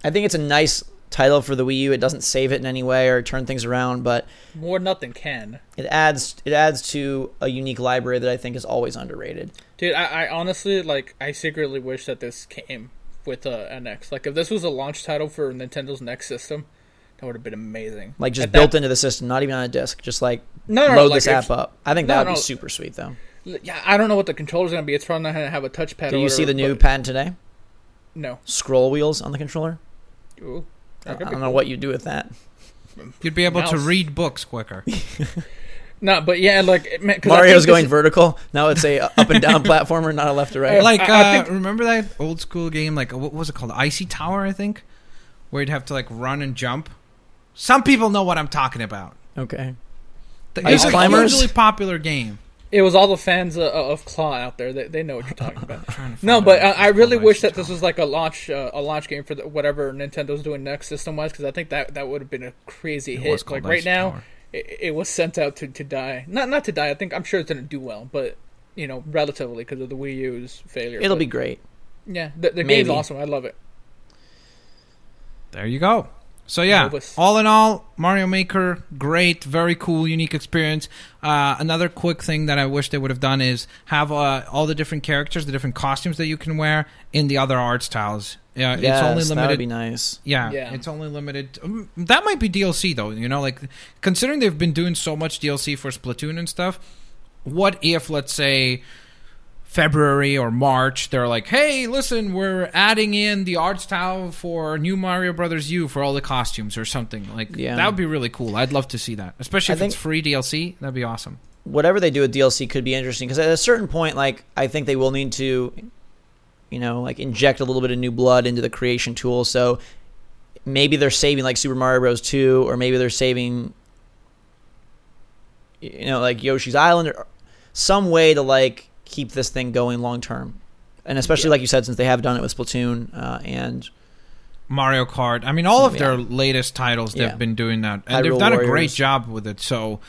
I think it's a nice title for the Wii U. It doesn't save it in any way or turn things around, but More nothing can. it adds it adds to a unique library that I think is always underrated. Dude, I, I honestly like. I secretly wish that this came with uh, a NX. Like, if this was a launch title for Nintendo's next system, that would have been amazing. Like just At built that- into the system, not even on a disc. Just like No, no, load like this if- app up. I think No, that would no. be super sweet though. Yeah, I don't know what the controller's gonna be. It's probably not gonna have a touchpad. Did or you see the new but- patent today? No. Scroll wheels on the controller. Ooh, I that don't know what you do with that. You'd be able to read books quicker. No, but yeah, like it- man, 'cause I Mario's going this- vertical. Now it's a up and down platformer, not a left to right. like, I- I uh, think- remember that old school game? Like, what was it called? Icy Tower, I think, where you'd have to like run and jump. Some people know what I'm talking about. Okay. Th- Ice It's a climbers? hugely popular game. It was all the fans uh, of Claw out there. They, they know what you're talking about. Trying to No, but I, I really wish that this was like a launch uh, a launch game for the, whatever Nintendo's doing next system wise, because I think that that would have been a crazy It hit. called Like right now, it, it was sent out to, to die. Not not to die. I think I'm sure it's gonna do well, but you know, relatively because of the Wii U's failure. It'll But, be great. yeah. The, the game's awesome. I love it. There you go. So yeah, Novus. all in all, Mario Maker, great, very cool, unique experience. Uh, another quick thing that I wish they would have done is have uh, all the different characters, the different costumes that you can wear in the other art styles. Yeah, Yes, it's only limited. that would be nice. Yeah, Yeah. it's only limited. um, that might be DLC though. You know, like considering they've been doing so much DLC for Splatoon and stuff. What if, let's say, February or March, they're like, "Hey, listen, we're adding in the art style for New Mario Brothers U for all the costumes or something." Like Yeah. that would be really cool. I'd love to see that, especially I if it's free DLC. That'd be awesome. Whatever they do with DLC could be interesting because at a certain point, like I think they will need to, you know, like inject a little bit of new blood into the creation tool. So maybe they're saving like Super Mario Bros. Two, or maybe they're saving, you know, like Yoshi's Island, or some way to like keep this thing going long term. And especially Yeah. like you said, since they have done it with Splatoon uh, and Mario Kart. I mean, all of Yeah. their latest titles, they've Yeah. been doing that, and Hyrule they've done a great job with it. So,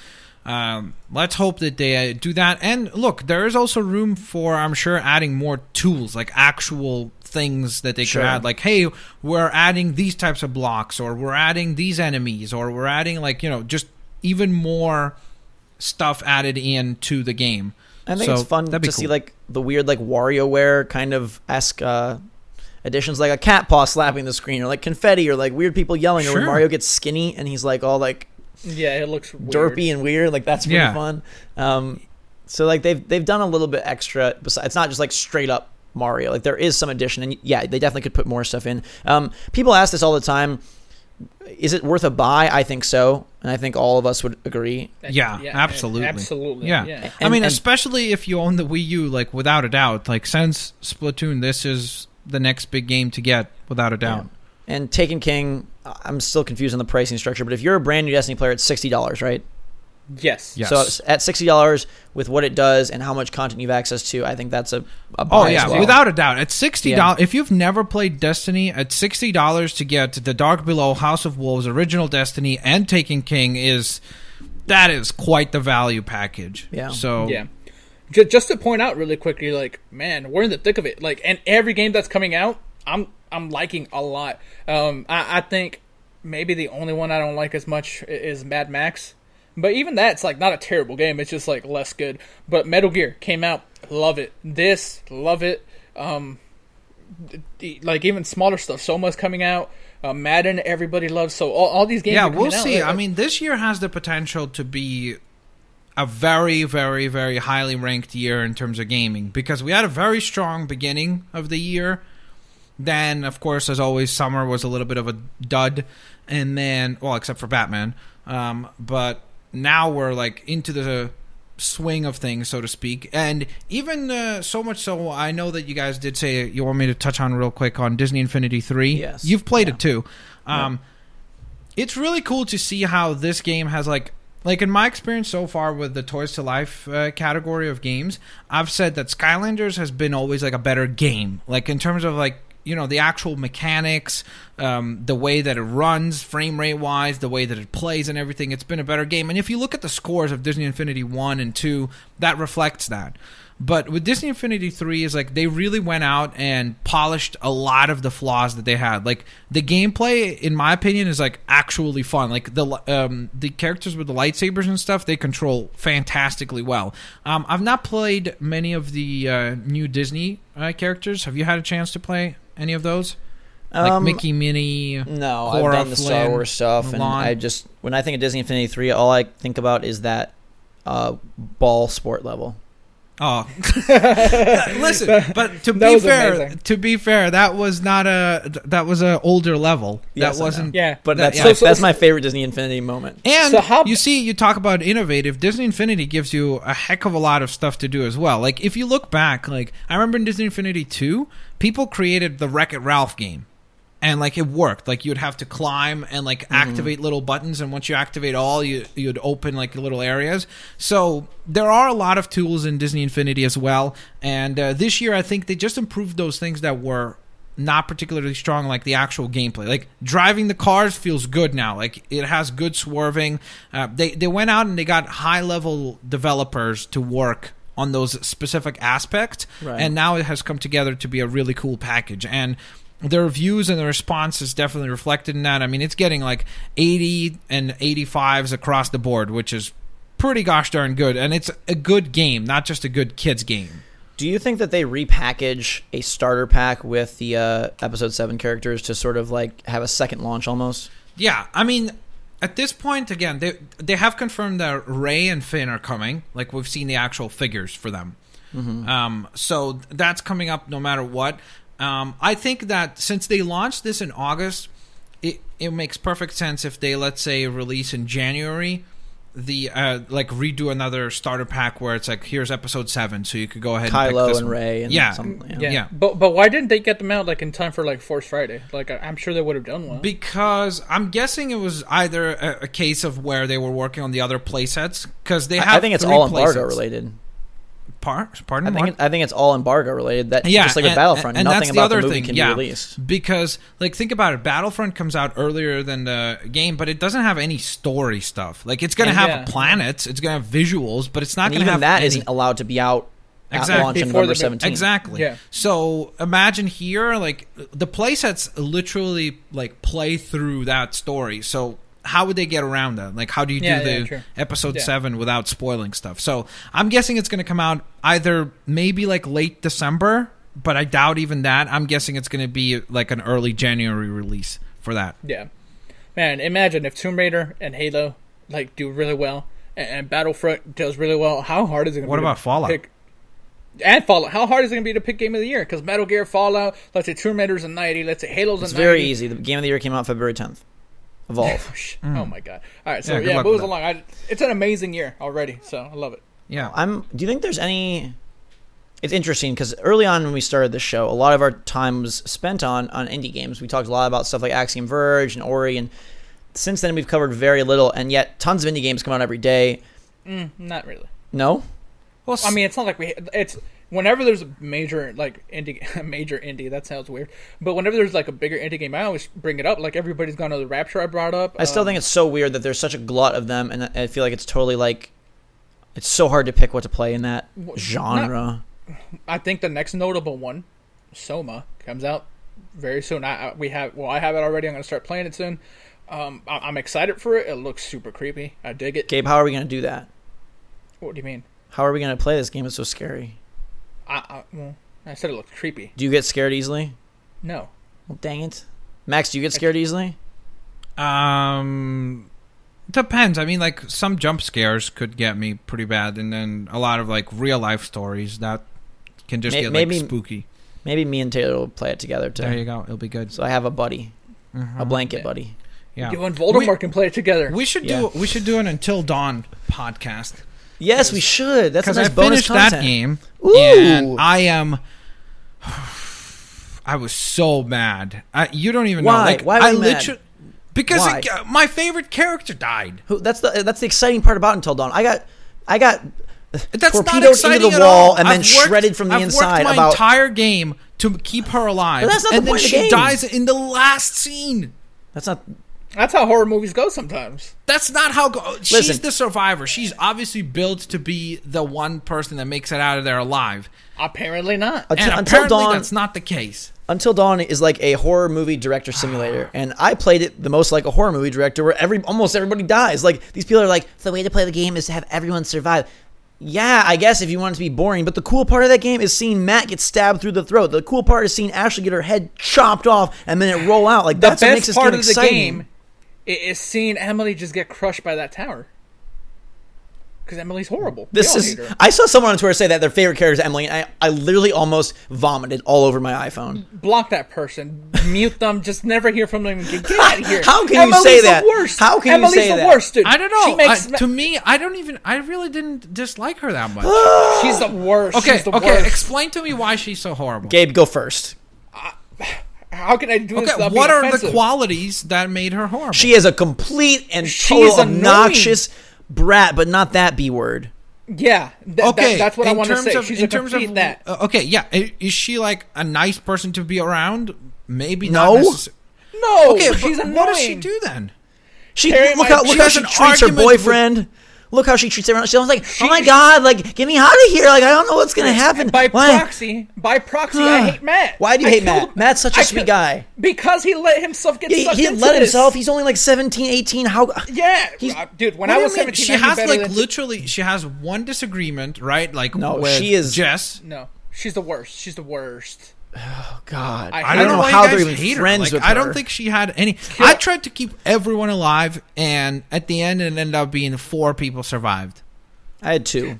um, let's hope that they uh, do that. And look, there is also room for, I'm sure, adding more tools, like actual things that they Sure. could add. Like, hey, we're adding these types of blocks, or we're adding these enemies, or we're adding like you know just even more stuff added into the game. I think So, it's fun to that'd see like the weird like WarioWare kind of esque uh, additions, like a cat paw slapping the screen, or like confetti, or like weird people yelling, or Sure. when Mario gets skinny and he's like all like Yeah, it looks weird. derpy and weird. Like that's pretty Yeah. fun. Um, so like they've they've done a little bit extra. Besides, it's not just like straight up Mario. Like there is some addition, and yeah, they definitely could put more stuff in. Um, people ask this all the time. Is it worth a buy? I think so, and I think all of us would agree. Yeah, absolutely. absolutely. Yeah. yeah. I mean, and- especially if you own the Wii U, like without a doubt. Like since Splatoon, this is the next big game to get, without a doubt. And Taken King, I'm still confused on the pricing structure, but if you're a brand new Destiny player, it's sixty dollars, right? Yes. Yes. So at sixty dollars, with what it does and how much content you've access to, I think that's a, a buy Oh as yeah, well. without a doubt. At sixty Yeah. dollars, if you've never played Destiny, at sixty dollars to get the Dark Below, House of Wolves, original Destiny, and Taken King is that is quite the value package. Yeah. So Yeah. Just, just to point out really quickly, like, man, we're in the thick of it. Like, and every game that's coming out, I'm I'm liking a lot. Um, I, I think maybe the only one I don't like as much is Mad Max, but even that's like not a terrible game. It's just like less good. But Metal Gear came out, love it. This, love it. Um, like even smaller stuff. Soma's coming out. Uh, Madden, everybody loves. So all, all these games. yeah, we'll see. Uh, I mean, this year has the potential to be a very, very, very highly ranked year in terms of gaming because we had a very strong beginning of the year, Then, of course, as always, summer was a little bit of a dud, and then, well, except for Batman. Um, but now we're like into the swing of things, so to speak, and even uh, so much so, I know that you guys did say you want me to touch on real quick on Disney Infinity Three. Yes. you've played Yeah. it too. Um, It's really cool to see how this game has like. Like in my experience so far with the Toys to Life uh, category of games, I've said that Skylanders has been always like a better game. Like in terms of like you know the actual mechanics, um, the way that it runs, frame rate wise, the way that it plays and everything, it's been a better game. And if you look at the scores of Disney Infinity one and two, that reflects that. But with Disney Infinity 3 is like they really went out and polished a lot of the flaws that they had. Like the gameplay in my opinion is like actually fun. Like the um the characters with the lightsabers and stuff they control fantastically well. Um I've not played many of the uh, new Disney uh, characters. Have you had a chance to play any of those? Like Um, Mickey, Minnie, No, Cora, I've done the Star Wars stuff, and I just when I think of Disney Infinity Three, all I think about is that uh, ball sport level. Oh, listen. But to be fair, amazing. to be fair, that was not a that was a older level. Yes, that wasn't. Yeah. But That- that's yeah. my, So- so- that's my favorite Disney Infinity moment. And So how- you see, you talk about innovative. Disney Infinity gives you a heck of a lot of stuff to do as well. Like if you look back, like I remember in Disney Infinity two, people created the Wreck It Ralph game, and like it worked. Like you'd have to climb and like activate little buttons, and once you activate all, you you'd open like little areas. So there are a lot of tools in Disney Infinity as well. And uh, this year, I think they just improved those things that were not particularly strong like the actual gameplay like driving the cars feels good now like it has good swerving uh, they they went out and they got high level developers to work on those specific aspects Right. and now it has come together to be a really cool package and the reviews and the response is definitely reflected in that i mean it's getting like 80 and 85s across the board which is pretty gosh darn good and it's a good game not just a good kids game Do you think that they repackage a starter pack with the uh, episode seven characters to sort of like have a second launch almost? Yeah, I mean, at this point, again, they they have confirmed that Rey and Finn are coming. Like we've seen the actual figures for them. Um, so that's coming up no matter what. Um, I think that since they launched this in August, it it makes perfect sense if they let's say release in January. The uh, like redo another starter pack where it's like here's episode seven, so you could go ahead and pick Kylo this and one. Rey and Yeah. something. Yeah. Yeah. But but why didn't they get them out like in time for like Force Friday? Like I- I'm sure they would have done one. Because I'm guessing it was either a, a case of where they were working on the other playsets because they I- have. I think it's all embargo related. Par- pardon? I think what? I think it's all embargo related. That yeah, just like with and- Battlefront, and nothing that's the about other the movie thing. can yeah, be released. because like think about it. Battlefront comes out earlier than the game, but it doesn't have any story stuff. Like it's gonna have yeah. planets, it's gonna have visuals, but it's not gonna even have that any- not allowed to be out at Exactly. launch on Before the- seventeenth. Exactly. Yeah. So imagine here, like the playsets literally like play through that story. So how would they get around that? Like, how do you Yeah, do yeah, the true. episode Yeah. seven without spoiling stuff? So I'm guessing it's going to come out either maybe like late December, but I doubt even that. I'm guessing it's going to be like an early January release for that. Yeah, man. Imagine if Tomb Raider and Halo like do really well, and, and Battlefront does really well. How hard is it? Gonna What be to about Fallout? Pick, and Fallout. How hard is it going to be to pick Game of the Year? Because Metal Gear, Fallout. Let's say Tomb Raider's a ninety. Let's say Halo's It's a very easy. The game of the year came out February tenth. Evolve. Sh- Oh my god! All right, so Yeah, yeah, good moves along. I, it's an amazing year already, so I love it. Yeah. I'm. Do you think there's any? It's interesting because early on when we started this show, a lot of our time was spent on on indie games. We talked a lot about stuff like Axiom Verge and Ori, and since then we've covered very little. And yet, tons of indie games come out every day. Mm, not really. No, well, I mean, it's not like we. It's whenever there's a major like indie, major indie. That sounds weird, but whenever there's like a bigger indie game, I always bring it up. Like everybody's gone to the Rapture I brought up. I still um, think it's so weird that there's such a glut of them, and I feel like it's totally like it's so hard to pick what to play in that genre. I think the next notable one, Soma, comes out very soon. I, I we have well, I have it already. I'm gonna start playing it soon. Um, I, I'm excited for it. It looks super creepy. I dig it. Gabe, how are we gonna do that? What do you mean? How are we gonna play this game? It's so scary. I, I well, I said it looked creepy. Do you get scared easily? No. Well, dang it, Max. Do you get scared easily? Um, depends. I mean, like some jump scares could get me pretty bad, and then a lot of like real life stories that can just May- get maybe- like spooky. Maybe me and Taylor will play it together too. There you go. It'll be good. So I have a buddy, a blanket Yeah. buddy. Yeah. You and Voldemort can play it together. We should Yeah. do we should do an Until Dawn podcast Yes, we should. That's a nice I bonus finished content. that game Ooh. and I am. I was so mad. I, you don't even know. Why? Like Why were I you mad? literally because Why? it, my favorite character died. Who, that's the that's the exciting part about Until Dawn. I got I got That's not torpedoed exciting into the wall and then worked- shredded from the I've inside. Worked my about entire game to keep her alive, But that's not and the then point of the she game. dies in the last scene. that's not That's how horror movies go sometimes. That's not how. Go- she's Listen. the survivor. She's obviously built to be the one person that makes it out of there alive. Apparently not. until, and until Dawn. that's not the case. Until Dawn is like a horror movie director simulator, and I played it the most like a horror movie director, where every almost everybody dies. Like these people are like, the way to play the game is to have everyone survive. Yeah, I guess if you want it to be boring, but the cool part of that game is seeing Matt get stabbed through the throat. The cool part is seeing Ashley get her head chopped off and then it roll out. Like the that's what makes best this part game of the exciting. game i- is seeing Emily just get crushed by that tower. Because Emily's horrible. This is. I saw someone on Twitter say that their favorite character is Emily, and I, I literally almost vomited all over my iPhone. block that person, mute them, just never hear from them again. Get out of here. How can you Emily's say the that? Worst. How can you Emily's say the that? worst, dude. I don't She know. makes I- to me, I don't even. I really didn't dislike her that much. she's the worst. okay, she's the okay. worst. Explain to me why she's so horrible. Gabe, go first. How can I do this? Okay, without what are offensive? the qualities that made her horrible? She is a complete and She total is annoying. obnoxious brat, but not that B word. Yeah, th- that- okay, that's what I in want to say. of- she's in a terms complete of, that. uh, okay, yeah. Is she like a nice person to be around? Maybe No. not. necessar- No, Okay, she's but annoying. what does she do then? She Carrie look might- how look she how she treats her argument with- boyfriend. Look how she treats everyone. She's like, She- oh my god, like get me out of here. Like I don't know what's gonna happen. By Why? proxy, by proxy, I hate Matt. Why do you I hate killed- Matt? Matt's such a I sweet kill- guy. Because he let himself get He, sucked he into let this. himself. He's only like 17, 18. How? Yeah, He's- uh, dude. When I was you mean? seventeen, she has like literally. She has one disagreement, right? Like No, with she is- Jess. No, she's the worst. She's the worst. God, I I I don't, know, know how they're even hate her. friends Like, with I don't think she had any. I tried to keep everyone alive, and at the end, it ended up being four people survived. I had two.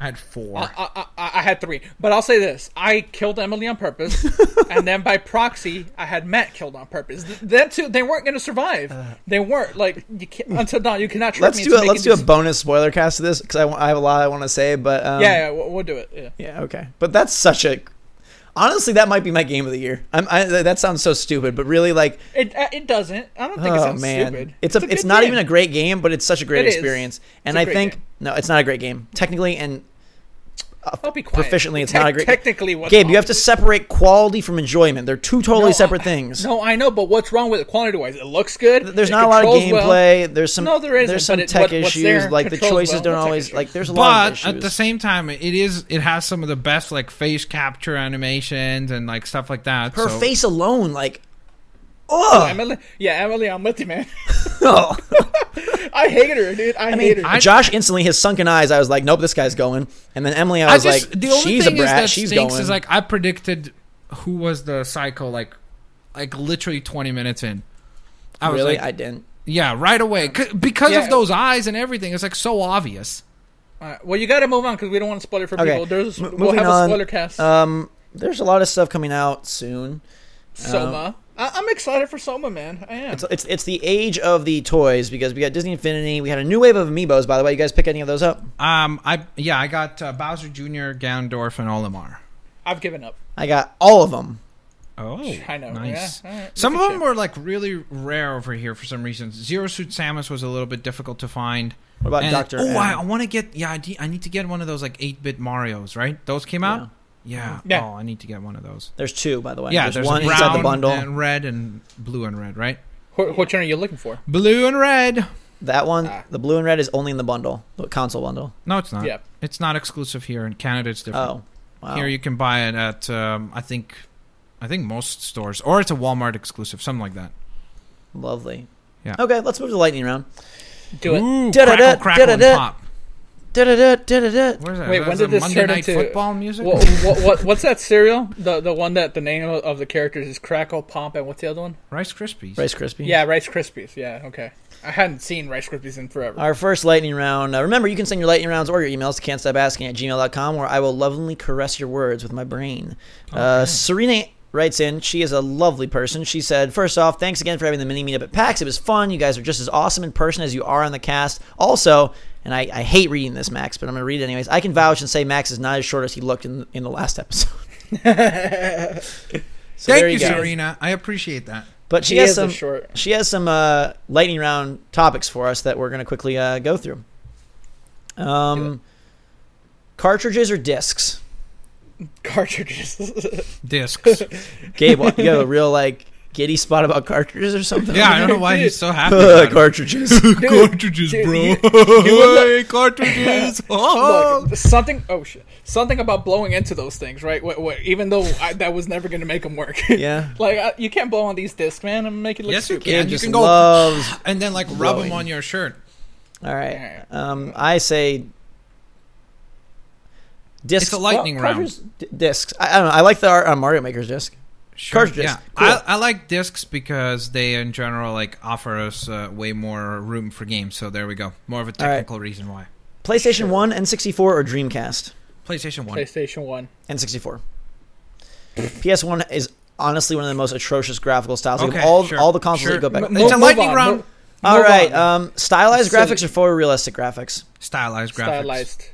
I had four. I, I, I I had three, but I'll say this: I killed Emily on purpose, and then by proxy, I had Matt killed on purpose. Th- Them two, they weren't going to survive. they weren't like you can't, until now. You cannot trick Let's me. do into a let's do a bonus spoiler cast of this because I, I have a lot I want to say, but um, Yeah, yeah, we'll, we'll do it. Yeah. Yeah, okay. But that's such a. Honestly, that might be my game of the year. I'm, I, that sounds so stupid, but really, like, It uh, it doesn't. I don't think it oh sounds man, stupid. it's a, a it's not game. even a great game, but it's such a great It is. experience. And a I think game. no, it's not a great game technically, and Uh, I'll be quiet. proficiently, it's Te- not a great. Technically, what's Gabe, wrong you have to it? separate quality from enjoyment. They're two totally No, separate I- things. No, I know, but what's wrong with it quality wise? It looks good. There's not a lot of controls well. gameplay. There's some. No, there isn't, There's some but it- tech what- issues. there like the choices well. don't What always like. There's a lot of but at the same time, it is it has some of the best like face capture animations and like stuff like that. Her so- face alone, like, oh, Emily, yeah, Emily, I'm with you, man. oh. I hate her, dude. I, I hate mean, her. I- Josh instantly his sunken eyes. I was like, nope, this guy's going. And then Emily, I I was just like, the only she's thing a brat. is that she's going. is like I predicted who was the psycho like like literally 20 minutes in. I was really, like, I didn't. yeah, right away because Yeah. of those eyes and everything. It's like so obvious. All right, well, you got to move on because we don't want to spoil it for Okay, people. There's, m- we'll have on, a spoiler cast. Um, there's a lot of stuff coming out soon. Soma. I, I'm excited for Soma, man. I am. It's, it's it's the age of the toys because we got Disney Infinity. We had a new wave of amiibos. By the way, you guys pick any of those up? Um, I yeah, I got uh, Bowser Jr., Ganondorf, and Olimar. I've given up. I got all of them. Oh, I know. Nice. Yeah. all right, Some of them you. were like really rare over here for some reasons. Zero Suit Samus was a little bit difficult to find. What about Doctor? Oh, I, I want to get yeah. I, de- I need to get one of those like eight bit Mario's. Right? Those came out. Yeah. Yeah. yeah. Oh, I need to get one of those. There's two, by the way. Yeah. there's, There's, one a brown inside the bundle. and red and blue and red. Right? Wh- Which one are you looking for? Blue and red. That one, Ah. the blue and red, is only in the bundle, the console bundle. No, it's not. Yeah. It's not exclusive here in Canada. It's different. Oh, wow. Here you can buy it at um, I think I think most stores or it's a Walmart exclusive, something like that. Lovely. Yeah. Okay, let's move to the lightning round. Do it. Ooh, crackle, crackle, and da-da-da. Da-da-da, da-da-da. Where's that? Wait, Is when did this Monday turn Night into- Football music? what, what, what, what's that cereal? The the one that the name of, of the characters is Crackle, Pop, and what's the other one? Rice Krispies. Rice Krispie. Yeah, Rice Krispies. Yeah, okay. I hadn't seen Rice Krispies in forever. Our first lightning round. Uh, remember, you can send your lightning rounds or your emails to can't stop asking at gmail.com where I will lovingly caress your words with my brain. Uh, Serena writes in. She is a lovely person. She said, First off, thanks again for having the mini meetup at PAX. It was fun. You guys are just as awesome in person as you are on the cast. Also, and I, I hate reading this, Max, but I'm going to read it anyways. I can vouch and say Max is not as short as he looked in, in the last episode. So Thank there you, go. Serena. I appreciate that. But she He has some short. she has some uh, lightning round topics for us that we're going to quickly uh, go through. Um, cartridges or discs? Cartridges. Discs. Gabe, you have a real like giddy spot about cartridges or something? yeah, I don't know why he's so happy. about it. cartridges. cartridges, dude, bro. you- you Hey, cartridges. Oh. Look, something. Oh shit! Something about blowing into those things, right? What, what, even though I, that was never going to make them work. yeah. like uh, you can't blow on these discs, man, and make it look Yes, you stupid. can. You just can go loves. and then like rub blowing. them on your shirt. All right. Um, I say discs. It's a lightning well, round. cartridges- d- discs. I, I don't know. I like the uh, Mario Maker's disc. Sure. Cartridges. Yeah, Cool. I, I like discs because they in general like offer us uh, way more room for games. So there we go. More of a All right. technical reason why. PlayStation Sure. One, N64, or Dreamcast? PlayStation One. PlayStation One. N64. PS1 is honestly one of the most atrocious graphical styles. Like, Okay, all sure, all the consoles sure. that go back. M- It's a move lightning on, round. move- all move right. Um, stylized Silly. graphics or photorealistic graphics? Stylized graphics. Stylized.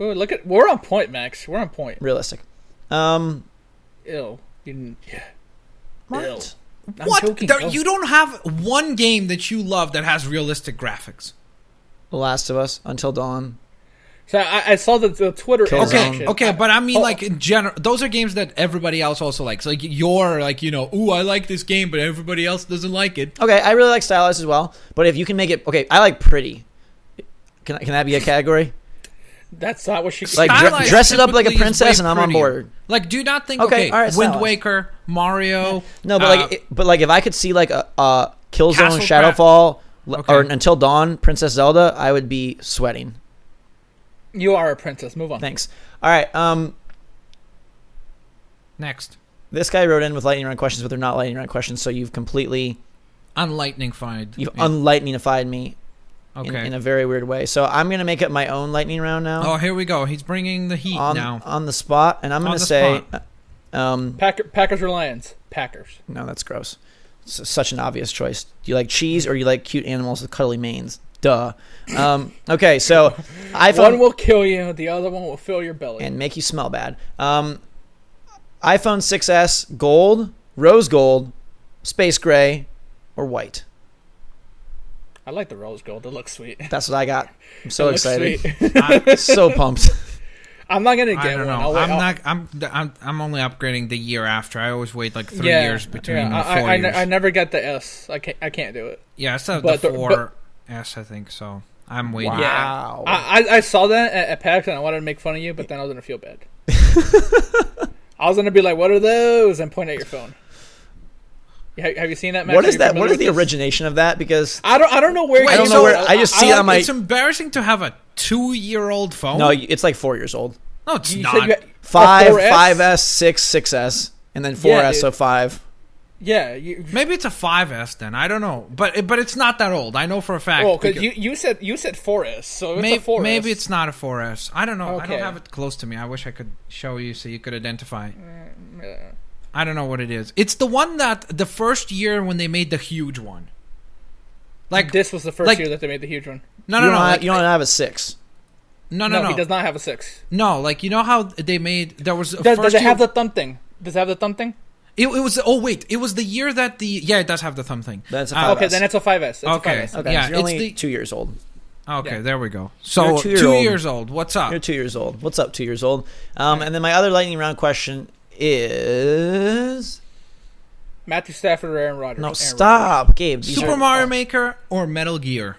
Ooh, look at we're on point, Max. We're on point. Realistic. Um, Ew. You, yeah. what? I'm What? joking. There- Oh. you don't have one game that you love that has realistic graphics. The Last of Us, Until Dawn. So I, I saw the, the Twitter. Killzone. Okay, okay, but I mean, Oh, like in general, those are games that everybody else also likes. Like you're like, you know, ooh, I like this game, but everybody else doesn't like it. Okay, I really like stylized as well. But if you can make it, okay, I like pretty. Can can that be a category? That's not what she. Like Stylized dress it up like a princess, and I'm on board. Like, do not think? Okay, Okay, all right, Wind. Waker, Mario. No, but uh, like, it- but like, if I could see like a, a Killzone, Shadowfall, Okay. or Until Dawn, Princess Zelda, I would be sweating. you are a princess. Move on. Thanks. All right. Um, next, this guy wrote in with lightning round questions, but they're not lightning round questions. So you've completely unlightningified. you've Yeah. unlightningified me okay. in a very weird way. So I'm gonna make up my own lightning round now oh, here we go. He's bringing the heat on now. on the spot, and I'm gonna say, um, Packer, Packers or Lions? Packers. no, that's gross. It's such an obvious choice. Do you like cheese or you like cute animals with cuddly manes? Duh. Um, okay, so iPhone One will kill you. The other one will fill your belly. and make you smell bad. Um, iPhone 6s gold, rose gold, space gray, or white. I like the rose gold. It looks sweet. That's what I got. I'm so excited. sweet. I, so pumped. I'm not gonna get I don't one. know. I'll wait- I'm I'll- not. I'm, I'm. I'm only upgrading the year after. I always wait like three yeah, years between yeah, or I, four I, I, years. ne- I never get the S. I can't. I can't do it. yeah, it's the, but the the- four S, I think. So I'm waiting. Wow. I, I, I saw that at, at PAX and I wanted to make fun of you, but then I was gonna feel bad. I was gonna be like, "What are those?" and point at your phone. Yeah, Have you seen that? Max? what Are is you that? What is the this? origination of that? Because I don't. I don't know where. I don't know where- it. I just see it on my- It's embarrassing to have a two-year-old phone. no, it's like four years old. no, it's You not. said you had- Five, a 4S? 5S, six, 6S, and then 4S, dude. so five. Yeah. You, Maybe it's a 5S then. I don't know, but but it's not that old. I know for a fact. oh, because because- you, you said you said 4S, so it's maybe, a 4S. maybe it's not a 4S. I don't know. I Okay. don't have it close to me. I wish I could show you so you could identify. Mm, yeah. I don't know what it is. It's the one that the first year when they made the huge one. Like this was the first like- year that they made the huge one. no no don't no have, like- you don't have a six. no No, no no he does not have a six. no like you know how they made there was a Does, first does it year, have the thumb thing? Does it have the thumb thing? it, it was oh wait it was the year that the yeah it does have the thumb thing That's a Uh, 5S. Okay, then it's a 5S. It's Okay. a 5S. Okay, Yeah, so you're it's only the- two years old. okay Yeah. there we go You're so a two two-year-old. years old what's up You're two years old. What's up, two years old? Um, and then my other lightning round question is Matthew Stafford or Aaron Rodgers? no, Aaron stop, Gabe. These Super are- Mario oh. Maker or Metal Gear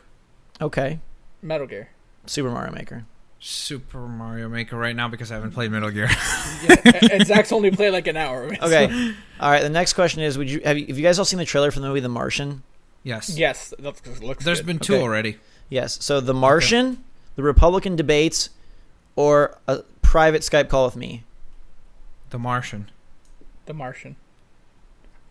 Okay, Metal Gear. Super Mario Maker. Super Mario Maker right now because I haven't played Metal Gear Yeah, and- and Zach's only played like an hour. Okay, all right. The next question is: Would you have, you have you guys all seen the trailer for the movie The Martian? yes Yes, that looks. there's good. been two Okay. already Yes. So The Martian, the Republican debates, or a private Skype call with me. The Martian The Martian.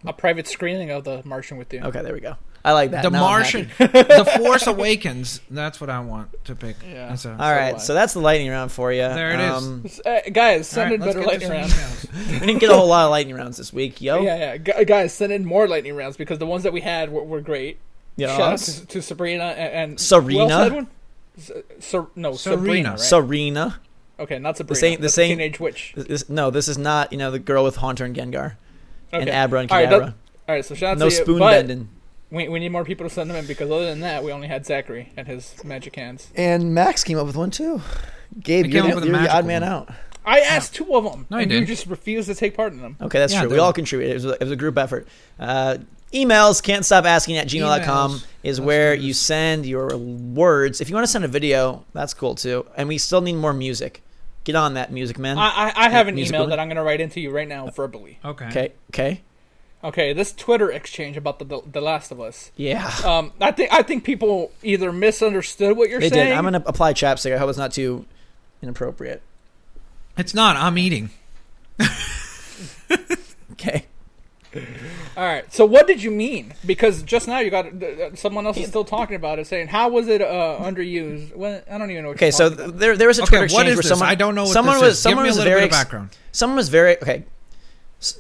A private screening of The Martian with you. Okay, there we go. I like that. The Now Martian. The Force Awakens. That's what I want to pick. Yeah. That's a- All right, what? so that's the lightning round for you. There it is. Um, Uh, guys, send right, in let's better lightning rounds. we didn't get a whole lot of lightning rounds this week, yo. Yeah, yeah. Gu- guys, send in more lightning rounds because the ones that we had were, were great. Yeah. Shout out to, to Sabrina and, and Serena? Who else had one? S- Ser- no, Serena. Sabrina. Right? Serena. Okay, not Sabrina. same- the but same- teenage witch. This, this- no, this is not you know the girl with Haunter and Gengar and Abra and All right, Kadabra. that- All right, so shout out no to you. No spoon bending. We, we need more people to send them in because other than that, we only had Zachary and his magic hands. And Max came up with one too. Gabe, I you're, came the, up with you're the odd man one. out. I asked two of them, No, you and you didn't. just refused to take part in them. Okay, that's Yeah, true. We all contributed. It was, a, it was a group effort. Uh, emails, can't stop asking at gmail.com Emails. is Let's where do you send your words. If you want to send a video, that's cool too. And we still need more music. Get on that, music man. I, I, I have an Music email that I'm going to write into you right now verbally. Okay. okay, okay. Okay, this Twitter exchange about the the, the Last of Us. Yeah. Um, I think I think people either misunderstood what you're they saying. did. I'm going to apply chapstick. I hope it's not too inappropriate. It's not. I'm eating. Okay. All right. So what did you mean? Because just now you got uh, someone else is still talking about it, saying how was it uh, underused? Well, I don't even know. What Okay, you're so about. there there was a Okay, Twitter what exchange is where this? someone I don't know what someone this was someone Give me a was very bit of ex- background. someone was very okay.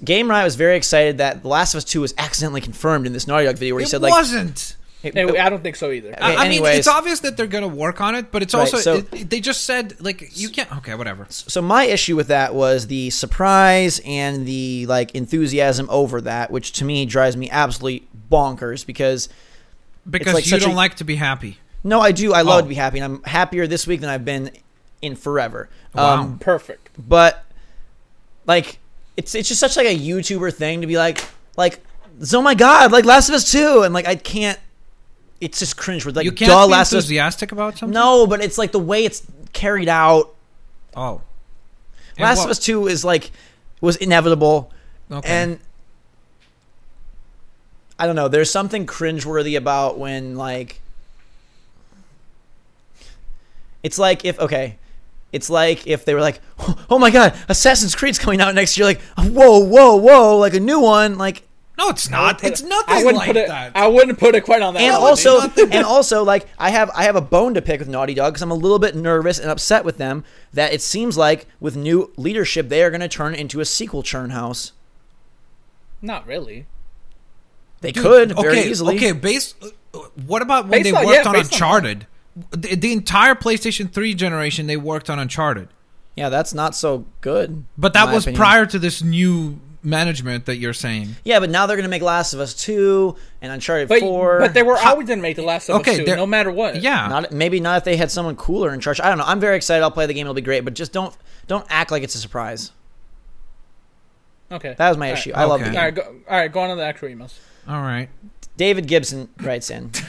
Game Riot was very excited that The Last of Us 2 was accidentally confirmed in this Naughty Dog video where he It said like wasn't. It- Hey, I don't think so either. Okay, I, I mean, anyways. it's obvious that they're gonna work on it, but it's Right, also so- it, it- they just said like you can't. Okay, whatever. so my issue with that was the surprise and the like enthusiasm over that, which to me drives me absolutely bonkers because Because like you don't like to be happy. no, I do I love Oh. to be happy and I'm happier this week than I've been in forever. Wow. Um, Perfect. but like it's it's just such like a YouTuber thing to be like like oh my god like Last of Us 2 and like I can't it's just cringe with like you can't duh be Last Us enthusiastic about something. No, but it's like the way it's carried out. Oh. And Last what- of Us Two is like was inevitable, Okay. and I don't know. There's something cringeworthy about when like it's like if okay. It's like if they were like, "Oh my God, Assassin's Creed's coming out next year!" Like, "Whoa, whoa, whoa!" Like a new one. Like, no, it's not. It's it- nothing I wouldn't like put it. that. I wouldn't put it quite on that. and level, also, and also, like I have I have a bone to pick with Naughty Dog because I'm a little bit nervous and upset with them that it seems like with new leadership they are going to turn into a sequel churn house. not really. They Dude, could very okay, easily. Okay, based. uh, What about when Based they on- worked yeah, on based on- Uncharted? The, the entire PlayStation 3 generation, they worked on Uncharted. Yeah, that's not so good. But that was opinion. prior to this new management that you're saying. Yeah, but now they're going to make Last of Us two and Uncharted But four. but they were always going to make the Last of Okay, Us two, no matter what. Yeah. not maybe not if they had someone cooler in charge. I don't know. I'm very excited. I'll play the game. It'll be great. But just don't don't act like it's a surprise. Okay. That was my All right. issue. I love the game. All right, go, all right, go on to the actual emails. All right. David Gibson writes in.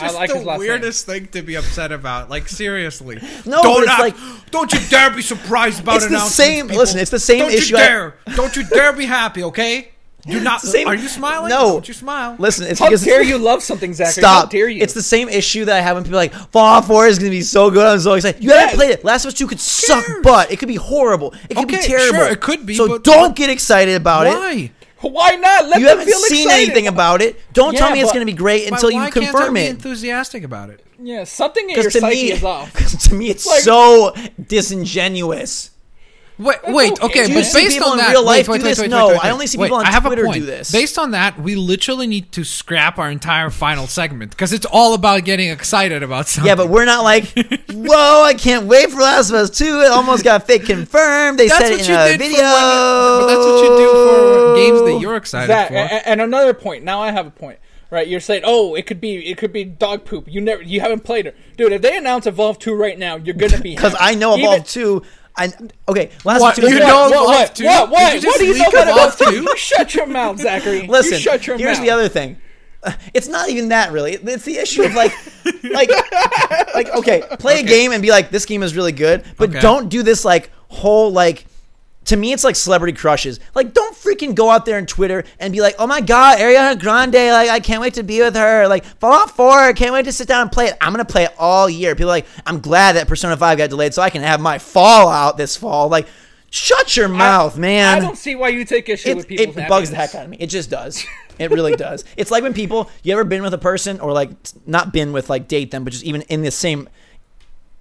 I, I like his last name. thing to be upset about. Like seriously. No, don't it's act- like- don't you dare be surprised about It's the same- people. listen, it's the same don't issue You I- dare. don't you dare be happy, okay? Do not. the same- Are you smiling? No. Don't you smile? Listen, it's How because dare you love something, Zachary? Stop! How dare you? It's the same issue that I have when people are like Fallout 4 is going to be so good. I'm so excited. You Yes. haven't played it. Last of Us 2 could suck cares? butt. It could be horrible. It could be terrible. sure, it could be, So but- don't get excited about it. Why? Why not? Let You them haven't feel seen excited. anything about it. Don't tell Yeah, me it's going to be great Why- until why you can't I confirm be it. enthusiastic about it. Yeah, something in your to psyche me, is off. 'cause to me, it's like- so disingenuous. Wait, wait, okay, Do you but see based people on in that, real life wait, do wait, this? wait, No, wait, wait, I only see wait, people on I have a Twitter point. do this. Based on that, we literally need to scrap our entire final segment because it's all about getting excited about something. Yeah, but we're not like, whoa, I can't wait for Last of Us 2. It almost got fake confirmed. They that's said what it in a video. for when, but that's what you do for games that you're excited Zach, for. a- a- and another point. Now I have a point. Right, you're saying, oh, it could be, it could be dog poop. You never, you haven't played it, dude. If they announce Evolve two right now, you're gonna be Because I know Even- Evolve 2. I, okay, Last What, of Us 2 you is- know what, Evolve what, two? what, what, Did you what do you just know leak about Evolve Evolve two? two? You shut your mouth, Zachary. Listen, you shut your here's mouth. the other thing. It's not even that really. It's the issue of like, like, like okay, play a game and be like, this game is really good, but Okay. don't do this like whole like. To me, it's like celebrity crushes. Like, don't freaking go out there on Twitter and be like, "Oh my God, Ariana Grande! Like, I can't wait to be with her." Like, Fallout Four, I can't wait to sit down and play it. I'm gonna play it all year. People are like, "I'm glad that Persona Five got delayed so I can have my Fallout this fall." Like, Shut your mouth, man. I don't see why you take issue it, with people's it bugs the heck out of me. It just does. It really does. It's like when people you ever been with a person or like not been with like date them, but just even in the same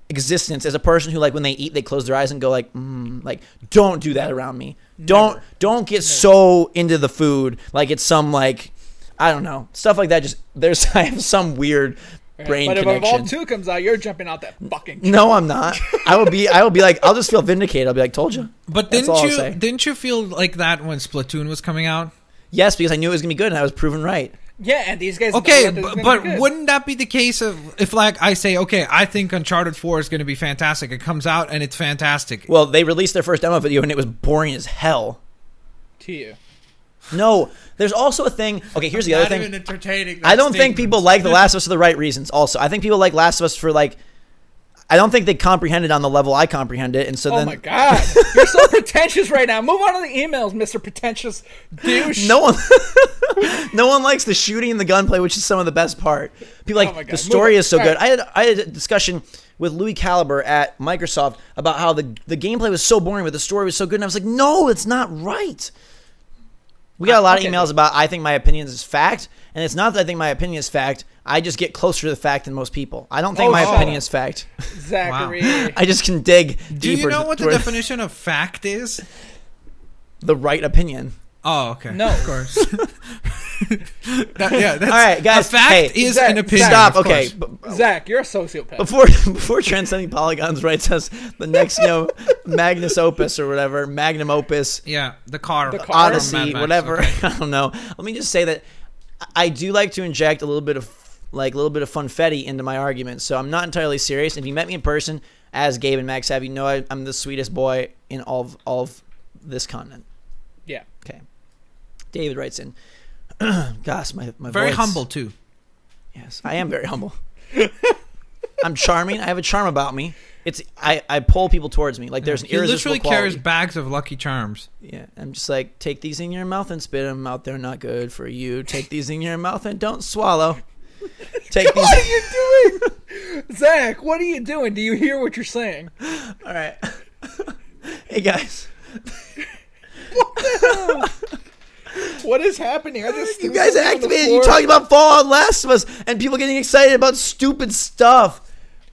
existence as a person who like when they eat they close their eyes and go like mm, like don't do that around me. Don't Never. don't get so into the food like it's some like I don't know stuff like that. Just there's I have some weird brain but if connection. Evolve 2 comes out, you're jumping out that fucking. no, I'm not. I will be. I will be like. I'll just feel vindicated. I'll be like, told you. But That's didn't you didn't you feel like that when Splatoon was coming out? Yes, because I knew it was gonna be good, and I was proven right. Yeah, and these guys. Okay, know but, but wouldn't that be the case of if like I say, okay, I think Uncharted Four is going to be fantastic. It comes out and it's fantastic. Well, they released their first demo video, and it was boring as hell. to you? No, there's also a thing. Okay, here's the other Not thing. even entertaining. I don't think people like The Last of Us for the right reasons. Also, I think people like Last of Us for like. I don't think they comprehended on the level I comprehend it, and so Oh then my god, you're so pretentious right now. Move on to the emails, Mister Pretentious douche. no one, no one likes the shooting and the gunplay, which is some of the best part. People like Oh the story move is so on. good. All I had I had a discussion with Louis Caliber at Microsoft about how the the gameplay was so boring, but the story was so good, and I was like, no, it's not right. We got a lot Okay. of emails about I think my opinion is fact, and it's not that I think my opinion is fact. I just get closer to the fact than most people. I don't think Oh, my shut opinion up. is fact. Zachary. I just can dig Do deeper. you know what the toward definition of fact is? the right opinion? Oh, okay. No. of course. That- yeah, that's, All right, guys, A fact hey, is Zach, an opinion. Stop. Okay, b- uh, Zach, you're a sociopath. before before transcending polygons writes us the next you know magnus opus or whatever magnum opus Yeah, the car. The car? odyssey Max, whatever okay. i don't know let me just say that i do like to inject a little bit of like a little bit of funfetti into my arguments so i'm not entirely serious if you met me in person as gabe and max have you know I, i'm the sweetest boy in all of all of this continent yeah. okay david writes in gosh my, my Very voice- humble too. Yes, I am very humble. I'm charming. I have a charm about me. It's I, I pull people towards me. Like there's an He irresistible literally carries quality. bags of Lucky Charms. Yeah, I'm just like take these in your mouth and spit them out. They're not good for you. Take these in your mouth and don't swallow. Take these. What are you doing, Zach? What are you doing? Do you hear what you're saying? All right. hey guys, What is happening? I just you guys activated. You talking about Fallout Last of Us and people getting excited about stupid stuff.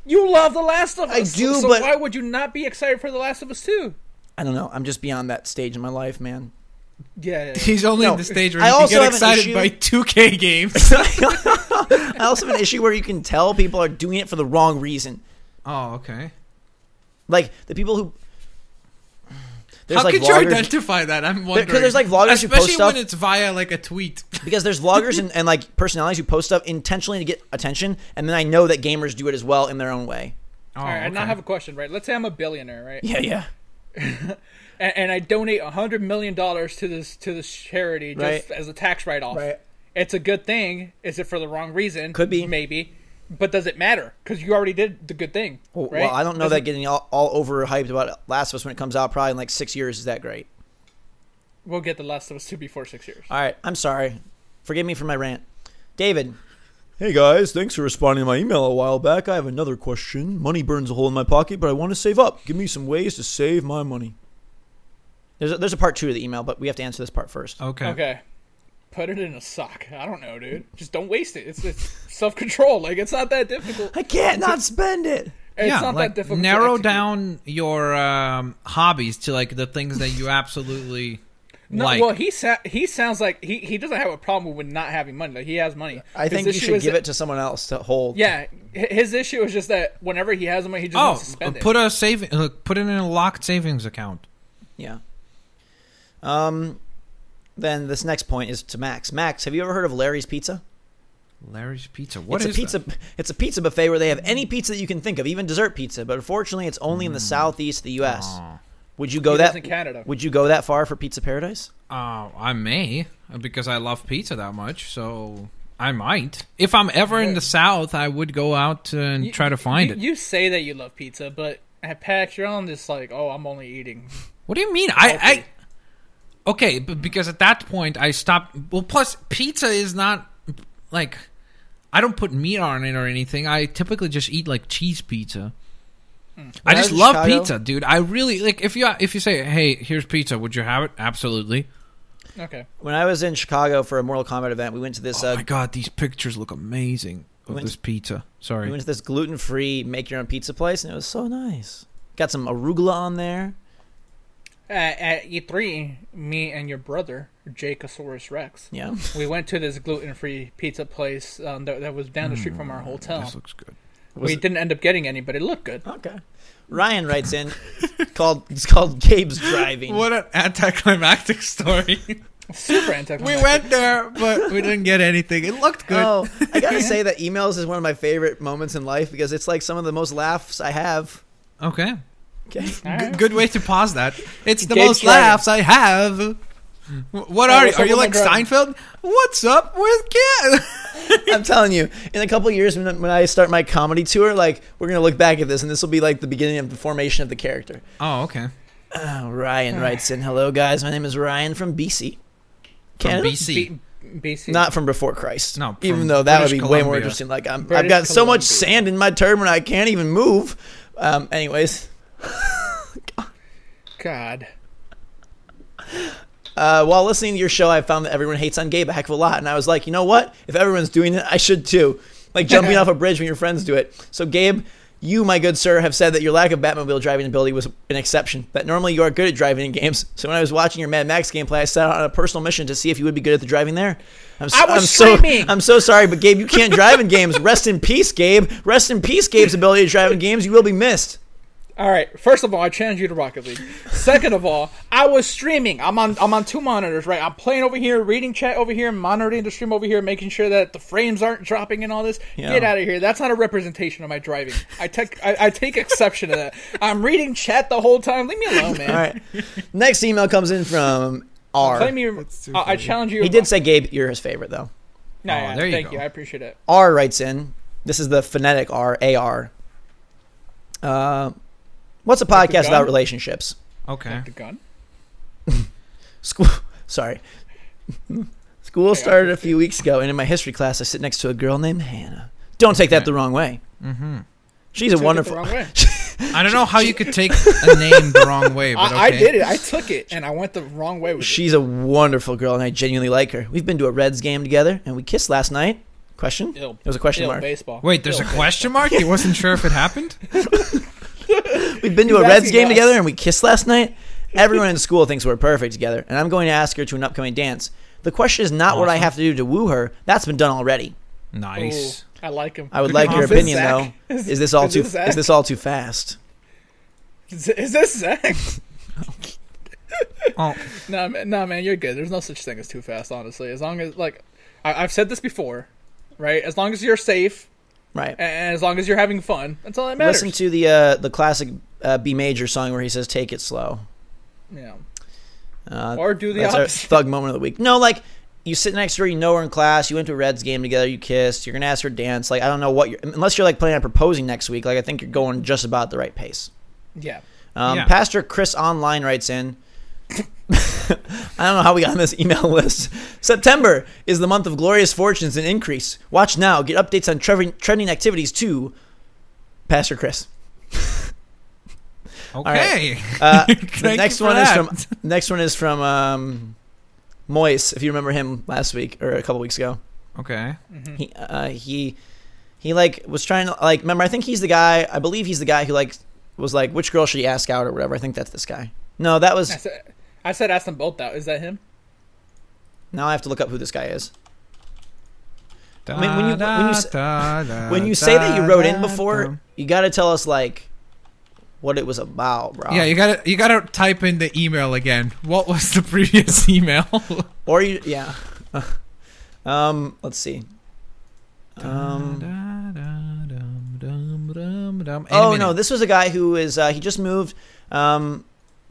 You love The Last of Us. I do, so but- why would you not be excited for The Last of Us too? I don't know. I'm just beyond that stage in my life, man. Yeah. yeah, yeah. He's only No, in the stage where I he also get excited issue- by 2K games. I also have an issue where you can tell people are doing it for the wrong reason. oh, okay. Like the people who there's How like could you identify that? I'm wondering. Because there's, like, vloggers who especially post stuff- when it's via like a tweet. because there's vloggers and, and like personalities who post stuff intentionally to get attention, and then I know that gamers do it as well in their own way. Oh, All right, oh, I now okay. have a question, right? Let's say I'm a billionaire, right? Yeah, yeah. And, and I donate a hundred million dollars to this to this charity just Right. as a tax write off. Right. It's a good thing. Is it for the wrong reason? Could be. maybe. But does it matter? Because you already did the good thing. Well, right? well, I don't know Does that it- getting all, all overhyped about Last of Us when it comes out probably in like six years is that great. We'll get the Last of Us two before six years. All right, I'm sorry. Forgive me for my rant. David. Hey guys, thanks for responding to my email a while back. I have another question. Money burns a hole in my pocket, but I want to save up. Give me some ways to save my money. There's a, there's a part two of the email, but we have to answer this part first. Okay. Okay. Put it in a sock. I don't know, dude. Just don't waste it. It's, it's self control. Like it's not that difficult. I can't not spend it. It's yeah, not like that difficult. narrow down your um, hobbies to like the things that you absolutely No, like. well, he sa- he sounds like he, he doesn't have a problem with not having money. Like he has money. I think you should give that- it to someone else to hold. Yeah, his issue is just that whenever he has money, he just oh, wants to spend it. put a saving, uh, put it in a locked savings account. Yeah. Um, then this next point is to Max. Max, have you ever heard of Larry's Pizza? Larry's Pizza. What it's is a pizza. that? It's a pizza buffet where they have any pizza that you can think of, even dessert pizza. But unfortunately, it's only in the southeast of the U.S. Oh. Would you go He that? lives in Canada. Would you go that far for Pizza Paradise? Uh, I may because I love pizza that much, so I might. If I'm ever in the South, I would go out and You- try to find you, it. You say that you love pizza, but at PAX, you're on this like, oh, I'm only eating. What do you mean? I, I okay, but because at that point I stopped. Well, plus pizza is not like I don't put meat on it or anything. I typically just eat like cheese pizza. I I just love Chicago- pizza, dude. I really like if you if you say, "Hey, here's pizza. Would you have it?" Absolutely. Okay. When I was in Chicago for a Mortal Kombat event, we went to this. oh Uh, my god, these pictures look amazing of Went- this pizza. Sorry. we went to this gluten-free make-your-own pizza place, and it was so nice. Got some arugula on there. At, at E3, me and your brother, Jacosaurus Rex, Yeah. we went to this gluten-free pizza place um, that, that was down the street from our hotel. This looks good. Was we it- didn't end up getting any, but it looked good. Okay. Ryan writes in, called it's called Gabe's driving. What an anticlimactic story. Super anticlimactic. we went there, but we didn't get anything. It looked good. Oh, I gotta say that emails is one of my favorite moments in life because it's like some of the most laughs I have. Okay. Okay. All G- good way to pause that. It's the Gabe's most driving. laughs I have. What are you? Are you like my? Seinfeld? What's up with Kid? I'm telling you, in a couple of years when, when I start my comedy tour, like we're gonna look back at this and this will be like the beginning of the formation of the character. oh, okay. Oh, Ryan writes in, "Hello guys, my name is Ryan from BC, From Canada. BC. B- BC. Not from before Christ. No, even though that British would be way more interesting. Like I'm, I've British got so much sand in my turban I can't even move. Um, anyways, God. uh, while listening to your show, I found that everyone hates on Gabe a heck of a lot, and I was like, you know what? If everyone's doing it, I should too. Like jumping off a bridge when your friends do it. So, Gabe, you, my good sir, have said that your lack of Batmobile driving ability was an exception. That normally you are good at driving in games. So when I was watching your Mad Max gameplay, I set out on a personal mission to see if you would be good at the driving there. I'm, so, I was I'm so! I'm so sorry, but Gabe, you can't drive in games. Rest in peace, Gabe. Rest in peace, Gabe's ability to drive in games. You will be missed. All right. First of all, I challenge you to Rocket League. Second of all, I was streaming. I'm on. I'm on two monitors. Right. I'm playing over here, reading chat over here, monitoring the stream over here, making sure that the frames aren't dropping and all this. Yeah. Get out of here. That's not a representation of my driving. I take. I, I take exception to that. I'm reading chat the whole time. Leave me alone, man. All right. Next email comes in from R. Claim me. That's too I, I challenge you. He did say Gabe, you're his favorite though. No, Oh, yeah, there you thank go. you. I appreciate it. R writes in. This is the phonetic R, A R. Uh, what's a podcast gun? about relationships? Okay. The gun. School. Sorry. School Hey, started a I'll few weeks ago, and in my history class, I sit next to a girl named Hannah. Don't take that the wrong way. Mm-hmm. She's a Took the wonderful. wrong way. I don't know how you could take a name the wrong way, but okay. I, I did it. I took it, and I went the wrong way with it. She's a wonderful girl, and I genuinely like her. We've been to a Reds game together, and we kissed last night. Question? Ill. It was a question Ill mark. baseball. Wait, there's a Ill question mark? He wasn't sure if it happened? We've been to a Reds game us. together and we kissed last night. Everyone in school thinks we're perfect together, and I'm going to ask her to an upcoming dance. The question is not what I have to do to woo her. That's been done already. Nice. Ooh, I like him. I would like your opinion, Zach? though. Is- Is this all is too? this Is this all too fast? Is, is this Zach? Oh, no, man, no, man, you're good. There's no such thing as too fast, honestly. As long as, like, I, I've said this before, right? As long as you're safe Right. and as long as you're having fun, that's all that matters. Listen to the uh, the classic uh, B major song where he says "Take it slow." yeah. Uh, Or do the that's our thug moment of the week. No, like you sit next to her, you know her in class, you went to a Reds game together, you kissed. You're gonna ask her to dance. Like I don't know what you're unless you're like planning on proposing next week. Like I think you're going just about the right pace. Yeah. Um, Yeah. Pastor Chris Online writes in. I don't know how we got on this email list. September is the month of glorious fortunes and increase. Watch now. Get updates on trending, trending activities too. Pastor Chris. okay. Uh, the Thank next you for one is from next one is from um, Moise. If you remember him last week or a couple weeks ago, Okay. he uh, he he like was trying to like remember. I think he's the guy. I believe he's the guy who like was like which girl should he ask out or whatever. I think that's this guy. No, that was I said, I said ask them both out. Is that him? Now I have to look up who this guy is. I mean, when you- when you s- When you say that you wrote in before, you got to tell us like what it was about, bro. Yeah, you gotta you gotta type in the email again. What was the previous email? or you yeah. um, let's see. Um, oh no, this was a guy who is uh, he just moved um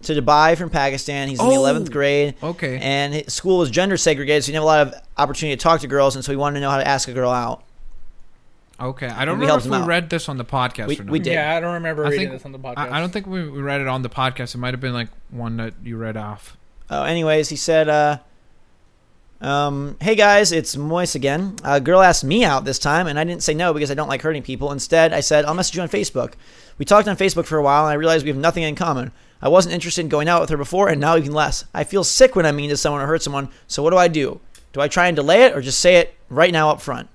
to Dubai from Pakistan. He's in the Oh. 11th grade. Okay. And his school was gender segregated, so he didn't have a lot of opportunity to talk to girls, and so he wanted to know how to ask a girl out. Okay. I don't We remember if we out. read this on the podcast We- or not. we did. Yeah, I don't remember I reading think- this on the podcast. I, I don't think we, we read it on the podcast. It might have been like one that you read off. Oh, anyways, he said, uh, Um, hey guys, it's Moise again. A girl asked me out this time, and I didn't say no because I don't like hurting people. Instead, I said, I'll message you on Facebook. We talked on Facebook for a while, and I realized we have nothing in common. I wasn't interested in going out with her before, and now even less. I feel sick when I mean to someone or hurt someone, so what do I do? Do I try and delay it, or just say it right now up front?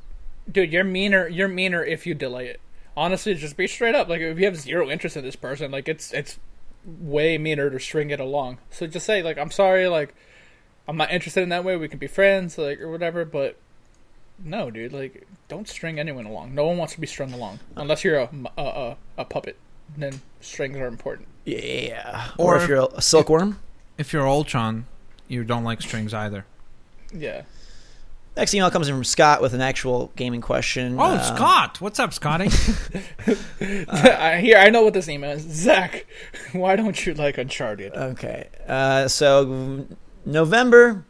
Dude, you're meaner. You're meaner if you delay it. Honestly, just be straight up. Like if you have zero interest in this person, like it's it's way meaner to string it along. So just say like, I'm sorry, like I'm not interested in that way. We can be friends, like or whatever. But no, dude, like don't string anyone along. No one wants to be strung along unless you're a a, a, a puppet. Then strings are important. Yeah. Or, Or- if you're a silkworm. If you're Ultron, you don't like strings either. Yeah. Next email comes in from Scott with an actual gaming question. Oh, Uh, Scott, what's up, Scotty? I, here, I know what this email is. Zach, why don't you like Uncharted? Okay. Uh, so November.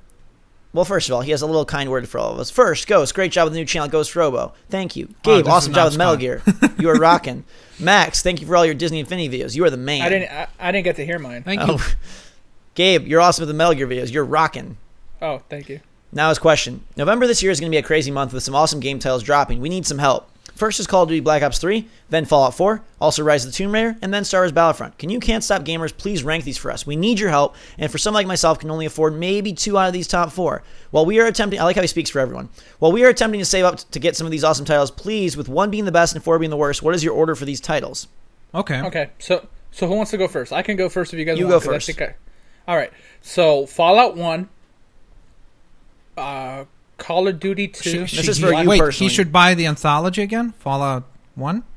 Well, first of all, he has a little kind word for all of us. First, Ghost, great job with the new channel, Ghost Robo. Thank you. Oh, Gabe, this awesome job with Metal Gear. You are rocking. Max, thank you for all your Disney Infinity videos. You are the man. I didn't. I, I didn't get to hear mine. Thank you. Oh. Gabe, you're awesome with the Metal Gear videos. You're rocking. Oh, thank you. Now his question. November this year is going to be a crazy month with some awesome game titles dropping. We need some help. First is Call of Duty Black Ops 3, then Fallout 4, also Rise of the Tomb Raider, and then Star Wars Battlefront. Can you Can't Stop Gamers please rank these for us? We need your help, and for some like myself can only afford maybe two out of these top four. While we are attempting, I like how he speaks for everyone. While we are attempting to save up to get some of these awesome titles, please, with one being the best and four being the worst, what is your order for these titles? Okay. Okay, so so who wants to go first? I can go first if you guys You want. go 'cause I first. think I- all right. So Fallout One, uh, Call of Duty Two. This is for you Wait, personally. he should buy the anthology again? Fallout 1?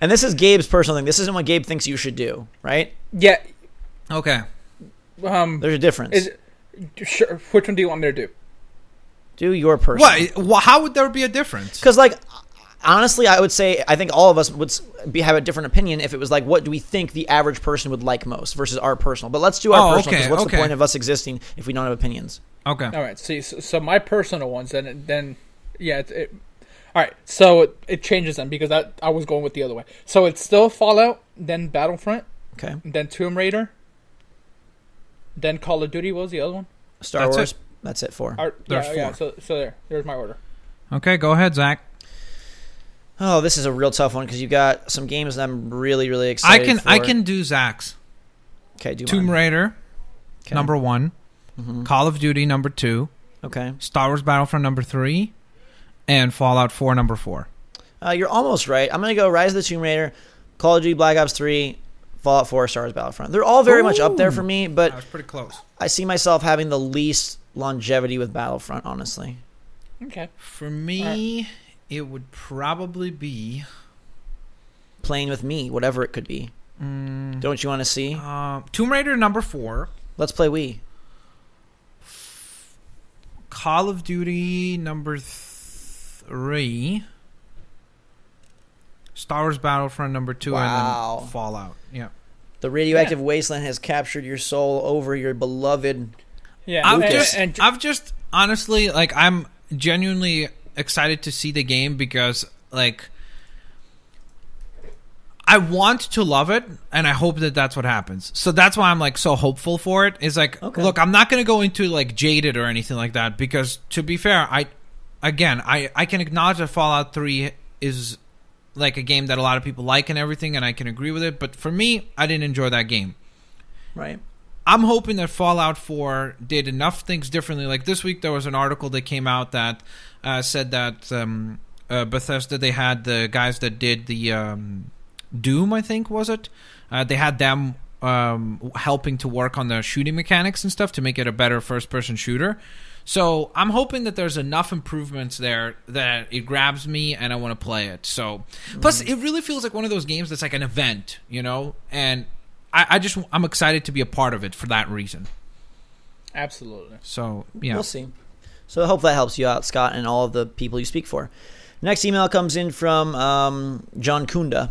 And this is Gabe's personal thing. This isn't what Gabe thinks you should do, right? Yeah. Okay. Um. There's a difference. Is sure. Which one do you want me to do? do your personal. What? How would there be a difference? Because, like, honestly, I would say I think all of us would be, have a different opinion if it was like, what do we think the average person would like most versus our personal? But let's do our Oh, personal. 'cause okay, what's okay. the point of us existing if we don't have opinions? Okay. All right. See, so, so my personal ones, then then yeah. It, it, all right. So it, it changes them because that I was going with the other way. So it's still Fallout, then Battlefront, Okay, then Tomb Raider, then Call of Duty. What was the other one? Star That's Wars. it. That's it for. Or, There's yeah, yeah. So so there. There's my order. Okay, go ahead, Zach. Oh, this is a real tough one because you got some games that I'm really, really excited. I excited. can for. I can do Zach's. Okay, do Tomb mine. Raider, Okay. number one. Mhm. Call of Duty, number two. Okay, Star Wars Battlefront, number three. And Fallout 4, number four. uh, you're almost right. I'm gonna go Rise of the Tomb Raider, Call of Duty Black Ops 3, Fallout 4, Star Wars Battlefront. They're all very much up there for me, but was pretty close. I see myself having the least longevity with Battlefront. Honestly. Okay. For me, it would probably be. playing with me, whatever it could be. Mm, Don't you want to see? uh, Tomb Raider, number four. Let's play Wii. Call of Duty, number three. Star Wars Battlefront, number two. And Wow. then Fallout. Yeah. The radioactive wasteland has captured your soul over your beloved. Yeah. I've just, I've just honestly like I'm genuinely excited to see the game because like I want to love it and I hope that that's what happens. So that's why I'm like so hopeful for it. Is like Okay. look, I'm not going to go into like jaded or anything like that because to be fair, I again, I I can acknowledge that Fallout 3 is like a game that a lot of people like and everything and I can agree with it, but for me, I didn't enjoy that game. Right. I'm hoping that Fallout 4 did enough things differently. Like this week, there was an article that came out that uh, said that um, uh, Bethesda they had the guys that did the um, Doom, I think was it? Uh, they had them um, helping to work on the shooting mechanics and stuff to make it a better first-person shooter. So I'm hoping that there's enough improvements there that it grabs me and I want to play it. So plus, it really feels like one of those games that's like an event, you know, and I, I just I'm excited to be a part of it for that reason. absolutely. So yeah, We'll see. So I hope that helps you out, Scott, and all of the people you speak for. Next email comes in from um, John Kunda.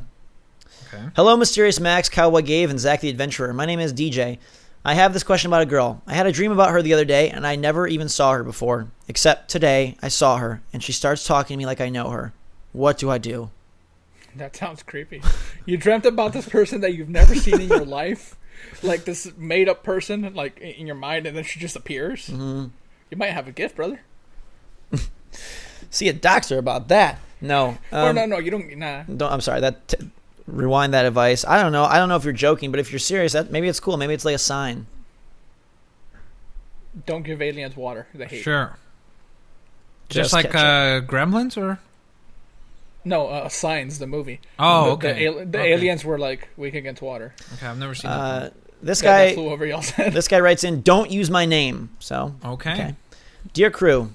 Okay. Hello, Mysterious Max, Cowboy Gabe, and Zach the Adventurer. My name is DJ. I have this question about a girl. I had a dream about her the other day, and I never even saw her before. Except today, I saw her, and she starts talking to me like I know her. What do I do? That sounds creepy. You dreamt about this person that you've never seen in your life, like this made up person, like in your mind, and then she just appears. Mm-hmm. You might have a gift, brother. See a doctor about that. No. or um, no, no, you don't. Nah. Don't, I'm sorry. That t- rewind that advice. I don't know. I don't know if you're joking, but if you're serious, that maybe it's cool. Maybe it's like a sign. Don't give aliens water. They hate. Sure. Just Just, like uh, Gremlins, or No, uh, Signs, the movie. oh, the, okay, The, al- the Okay. aliens were like weak against water. Okay, I've never seen that. This That- that guy, flew over y'all's head. this guy writes in, "Don't use my name." So, Okay. okay. dear crew,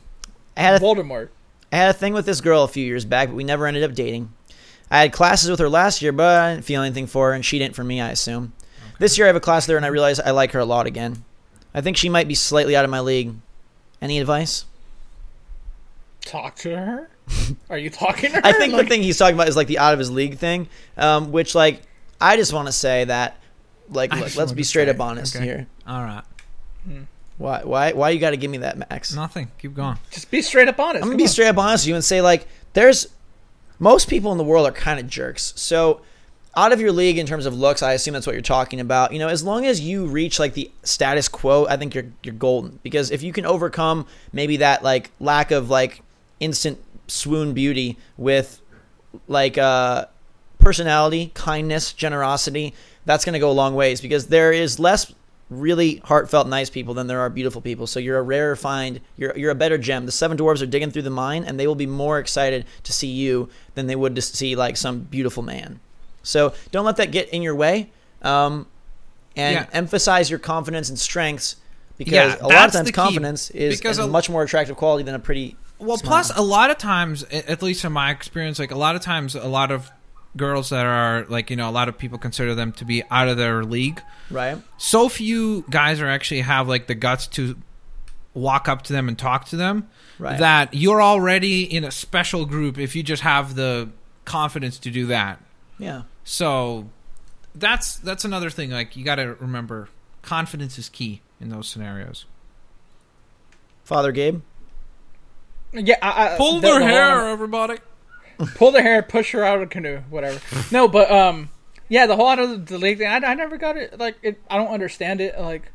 I had a Voldemort. I had a thing with this girl a few years back, but we never ended up dating. I had classes with her last year, but I didn't feel anything for her, and she didn't for me, I assume. This year I have a class there, and I realize I like her a lot again. I think she might be slightly out of my league. Any advice? Talk to her. Are you talking to her? I think Like, the thing he's talking about is like the out of his league thing, um, which like I just want to say that like look, let's be straight up honest okay. here. All right. Why why why you got to give me that Max? Nothing. Keep going. Just be straight up honest. I'm gonna Come be on. straight up honest with you and say like there's most people in the world are kind of jerks. So out of your league in terms of looks, I assume that's what you're talking about. You know, as long as you reach like the status quo, I think you're you're golden. Because if you can overcome maybe that like lack of like instant swoon beauty with like uh personality, kindness, generosity, that's going to go a long ways because there is less really heartfelt nice people than there are beautiful people. So you're a rare find. You're you're a better gem. The seven dwarves are digging through the mine and they will be more excited to see you than they would to see like some beautiful man. So don't let that get in your way. Um, and Yeah. emphasize your confidence and strengths because Yeah, a lot of times confidence is because a a- much more attractive quality than a pretty Well, smile. plus a lot of times, at least in my experience, like a lot of times, a lot of girls that are like you know a lot of people consider them to be out of their league. right. So few guys are actually have like the guts to walk up to them and talk to them. Right. That you're already in a special group if you just have the confidence to do that. Yeah. So that's that's another thing. Like you got to remember, confidence is key in those scenarios. Father Gabe. Yeah, I, I, Pull their the whole- hair, everybody. Pull their hair, push her out of a canoe, whatever. No, but um, yeah, the whole out of the league thing, I, I never got it. Like, it, I don't understand it. Like,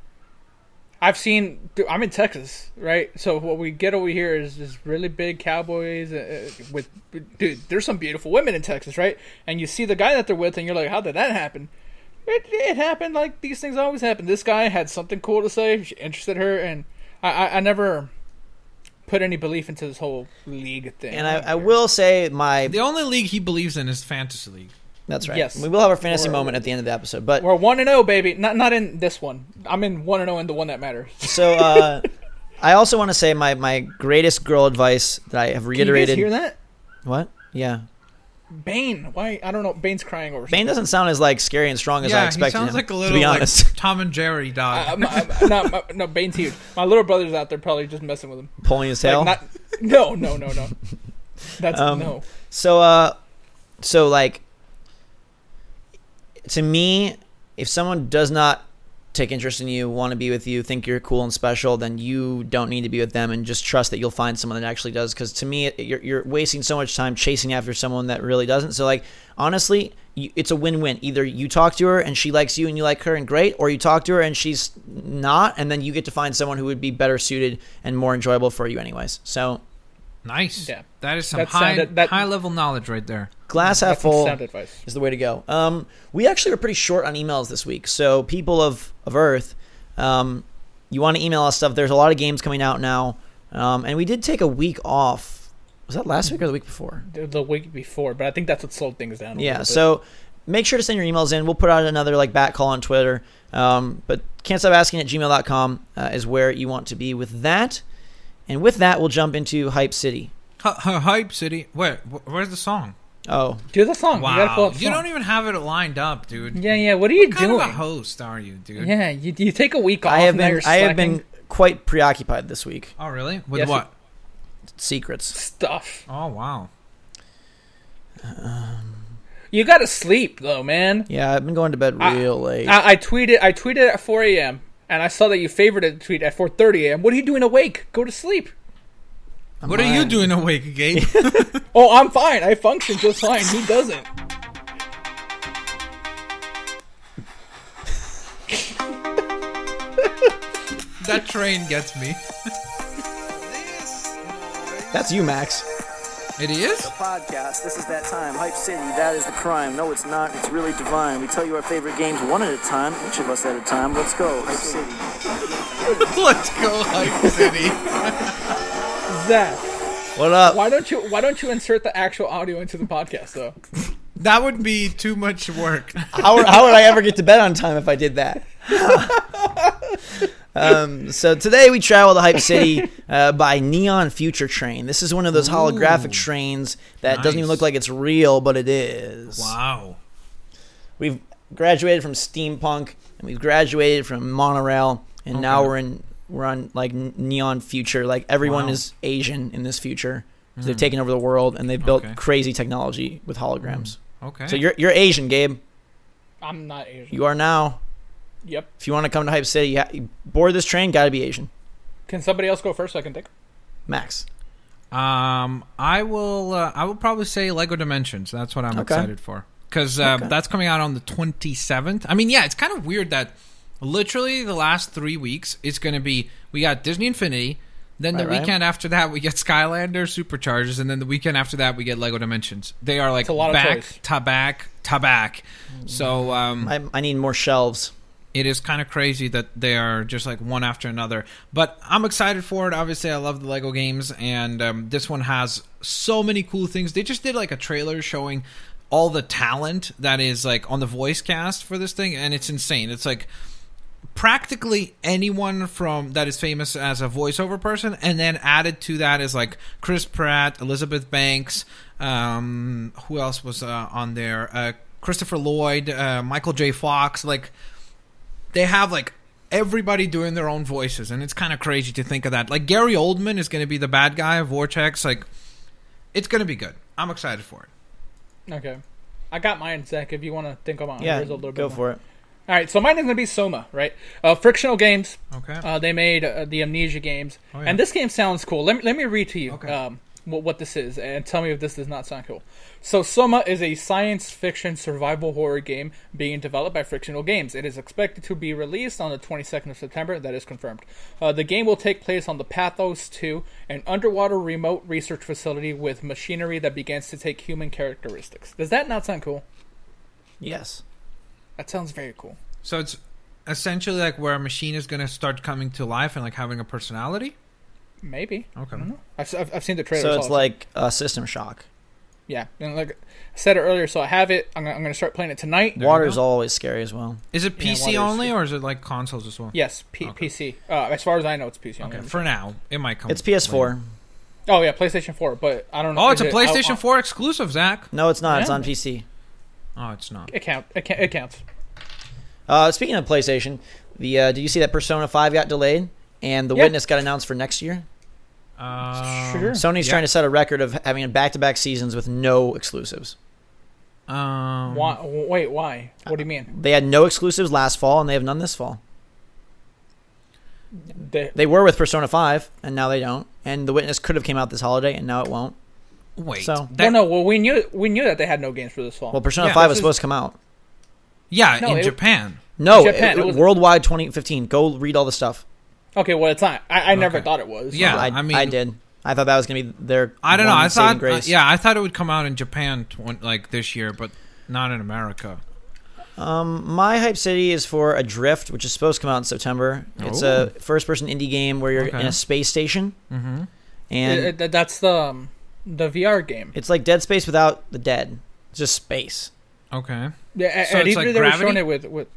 I've seen. I'm in Texas, right? So what we get over here is just really big cowboys uh, uh, with. Dude, there's some beautiful women in Texas, right? And you see the guy that they're with, and you're like, how did that happen? It, it happened like these things always happen. This guy had something cool to say, she interested her, and I, I, I never put any belief into this whole league thing. And I, I will say my The only league he believes in is fantasy league. that's right. Yes. We will have our fantasy Or- moment at the end of the episode. But We're one and zero, baby. Not not in this one. I'm in one and zero in the one that matters. so uh, I also want to say my my greatest girl advice that I have Can you guys reiterated. hear that? What? Yeah. Bane. Why? I don't know. Bane's crying over. Bane doesn't sound as like scary and strong as I yeah, he expected sounds him, like a to little be like honest. Tom and Jerry dog. something. I'm, I'm, no, my- no, Bane's huge. My little brother's out there probably just messing with him. Pulling his Like, tail. not, no, no, no, no. That's Um, no. So uh so like to me, if someone does not take interest in you, want to be with you, think you're cool and special, then you don't need to be with them and just trust that you'll find someone that actually does cuz to me you're you're wasting so much time chasing after someone that really doesn't. So like honestly, it's a win-win. Either you talk to her and she likes you and you like her and great, or you talk to her and she's not and then you get to find someone who would be better suited and more enjoyable for you anyways. So nice. Yeah. That is some That high sounded- that- high level knowledge right there. glass half full. is the way to go. Um, we actually were pretty short on emails this week, so people of of Earth, um, you want to email us stuff. There's a lot of games coming out now, um, and we did take a week off. Was that last week or the week before? The, the week before, but I think that's what slowed things down. A Yeah. bit. So make sure to send your emails in. We'll put out another like back call on Twitter. Um, but can't stop asking at gmail.com uh, is where you want to be with that. And with that, we'll jump into Hype City. H- H- Hype City. Where? Where's the song? Oh, do the song. You gotta pull Wow. up the You song. don't even have it lined up, dude. Yeah, yeah. What are you What kind doing? of a host are you, dude? Yeah, you, you take a week off. I have been you're I have been quite preoccupied this week. Oh, really? With Yes, what? Secrets. stuff. Oh, wow. Um, you gotta sleep though, man. Yeah, I've been going to bed I- real late. I, I tweeted. I tweeted at 4 a.m and I saw that you favored a tweet at 4:30 a.m. What are you doing awake? Go to sleep. I'm what are you doing awake, Gabe? oh, I'm fine. I function just fine. Who doesn't? that train gets me. That's you, Max. It is. The podcast. This is that time. Hype City, that is the crime. No, it's not. It's really divine. We tell you our favorite games one at a time, each of us at a time. Let's go. Hype City. Let's go, Hype City. Zach, What up? why don't you why don't you insert the actual audio into the podcast though? That would be too much work. how, how would I ever get to bed on time if I did that? um, so today we travel to Hype City uh, by Neon Future Train. This is one of those holographic Ooh. trains that doesn't even look like it's real, but it is. Wow. We've graduated from steampunk and we've graduated from monorail, and now we're in we're on like Neon Future. Like everyone Wow. is Asian in this future. 'cause They've taken over the world and they've built Okay. crazy technology with holograms. Okay. So you're you're Asian, Gabe. I'm not Asian. You are now. Yep. If you want to come to Hype City, you, ha- you board this train. Got to be Asian. Can somebody else go first so I can think? Max. Um, I will. Uh, I will probably say Lego Dimensions. That's what I'm Okay. excited for because uh, Okay. that's coming out on the 27th. I mean, yeah, it's kind of weird that literally the last three weeks it's going to be we got Disney Infinity, then the Right, right. weekend after that we get Skylander Superchargers, and then the weekend after that we get Lego Dimensions. They are like a lot of back choice. to back to back. So um, I, I need more shelves. It is kind of crazy that they are just like one after another. But I'm excited for it. Obviously, I love the Lego games, and um, this one has so many cool things. They just did like a trailer showing all the talent that is like on the voice cast for this thing, and it's insane. It's like practically anyone from that is famous as a voiceover person, and then added to that is like Chris Pratt, Elizabeth Banks, um, who else was uh, on there? Uh, Christopher Lloyd, uh, Michael J. Fox, like they have like everybody doing their own voices and it's kind of crazy to think of that like gary oldman is going to be the bad guy of Vortech like it's going to be good i'm excited for it Okay. I got mine, Zach. If you want to think about Yeah, yours a little bit. go more. for it. All right, so mine is gonna be Soma, right? Uh, frictional games. okay Uh, they made uh, the Amnesia games, Oh, yeah. and this game sounds cool. Let me let me read to you Okay. um, what, what this is, and tell me if this does not sound cool. So, Soma is a science fiction survival horror game being developed by Frictional Games. It is expected to be released on the 22nd of September. That is confirmed. Uh, the game will take place on the Pathos 2, an underwater remote research facility with machinery that begins to take human characteristics. Does that not sound cool? Yes. That sounds very cool. so it's essentially like where a machine is going to start coming to life and like having a personality Maybe. okay I don't know. I've, I've, I've seen the trailer. So it's like a System Shock. Yeah, and like I said it earlier, so I have it. I'm gonna, I'm gonna start playing it tonight. Water is always scary as well. is it Yeah, pc Water only or is it like consoles as well Yes, P- Okay. PC. Uh, as far as I know, it's PC. only. okay for now it might come It's PS4. Oh yeah, PlayStation 4, but I don't know. oh it's is a it- playstation I'll- 4 exclusive zach No, it's not. It's Yeah. on PC. oh it's not It count. It, count, it counts. Uh, speaking of PlayStation, the uh, did you see that Persona 5 got delayed and the Yeah. Witness got announced for next year? Um, Sure. Sony's yeah. trying to set a record of having back-to-back seasons with no exclusives. um Why? Wait, why? What do you mean? They had no exclusives last fall, and they have none this fall. They, They were with Persona 5, and now they don't. And the Witness could have came out this holiday, and now it won't. wait So- that- well, no. Well, we knew we knew that they had no games for this fall. Well, Persona Yeah, 5 was is- supposed to come out. yeah No, in it- japan No, Japan, it- it was- worldwide 2015. Go read all the stuff. Okay, well, it's not. I, I never Okay. thought it was. Yeah, I, I mean- I did. I thought that was gonna be their. I don't know. I saving thought, uh, yeah, I thought it would come out in Japan tw- like this year, but not in America. Um, my hype city is for Adrift, which is supposed to come out in September. It's a first-person indie game where you're Okay. in a space station, Mm-hmm. and It- it- that's the um, the VR game. it's like Dead Space without the dead. It's just space. Okay, Yeah, So and it's either like they were showing it with with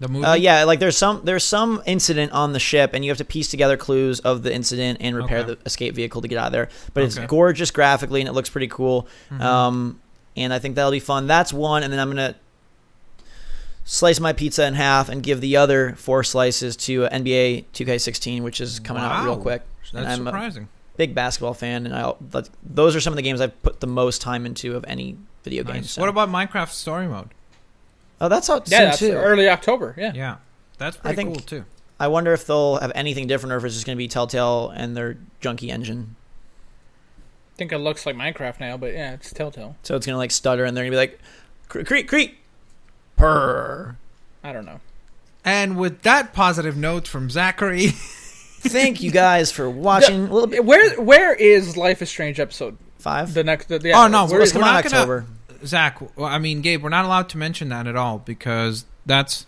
the movie. Uh, yeah, like there's some there's some incident on the ship, and you have to piece together clues of the incident and repair Okay. the escape vehicle to get out of there. But it's gorgeous graphically, and it looks pretty cool. Mhm. Um, and I think that'll be fun. That's one, and then I'm gonna slice my pizza in half and give the other four slices to uh, NBA 2K16, which is coming out real quick. That's I'm a- surprising. Big basketball fan, and I but those are some of the games I've put the most time into of any video game. Nice. so. What about Minecraft Story Mode? Oh, that's out yeah, soon that's too. early October. Yeah. Yeah, that's I pretty think- cool too. I wonder if they'll have anything different, or if it's just going to be Telltale and their junky engine. I think it looks like Minecraft now, but yeah, it's Telltale. So it's going to like stutter, and they're going to be like, "Cre- creak, creak, purr. I don't know. And with that positive note from Zachary, Thank you guys for watching. A little bit Where where is Life is Strange episode? five. The next. The, yeah, oh no, we're, supposed to we're not in gonna. October. Zach, well, I mean Gabe, we're not allowed to mention that at all because that's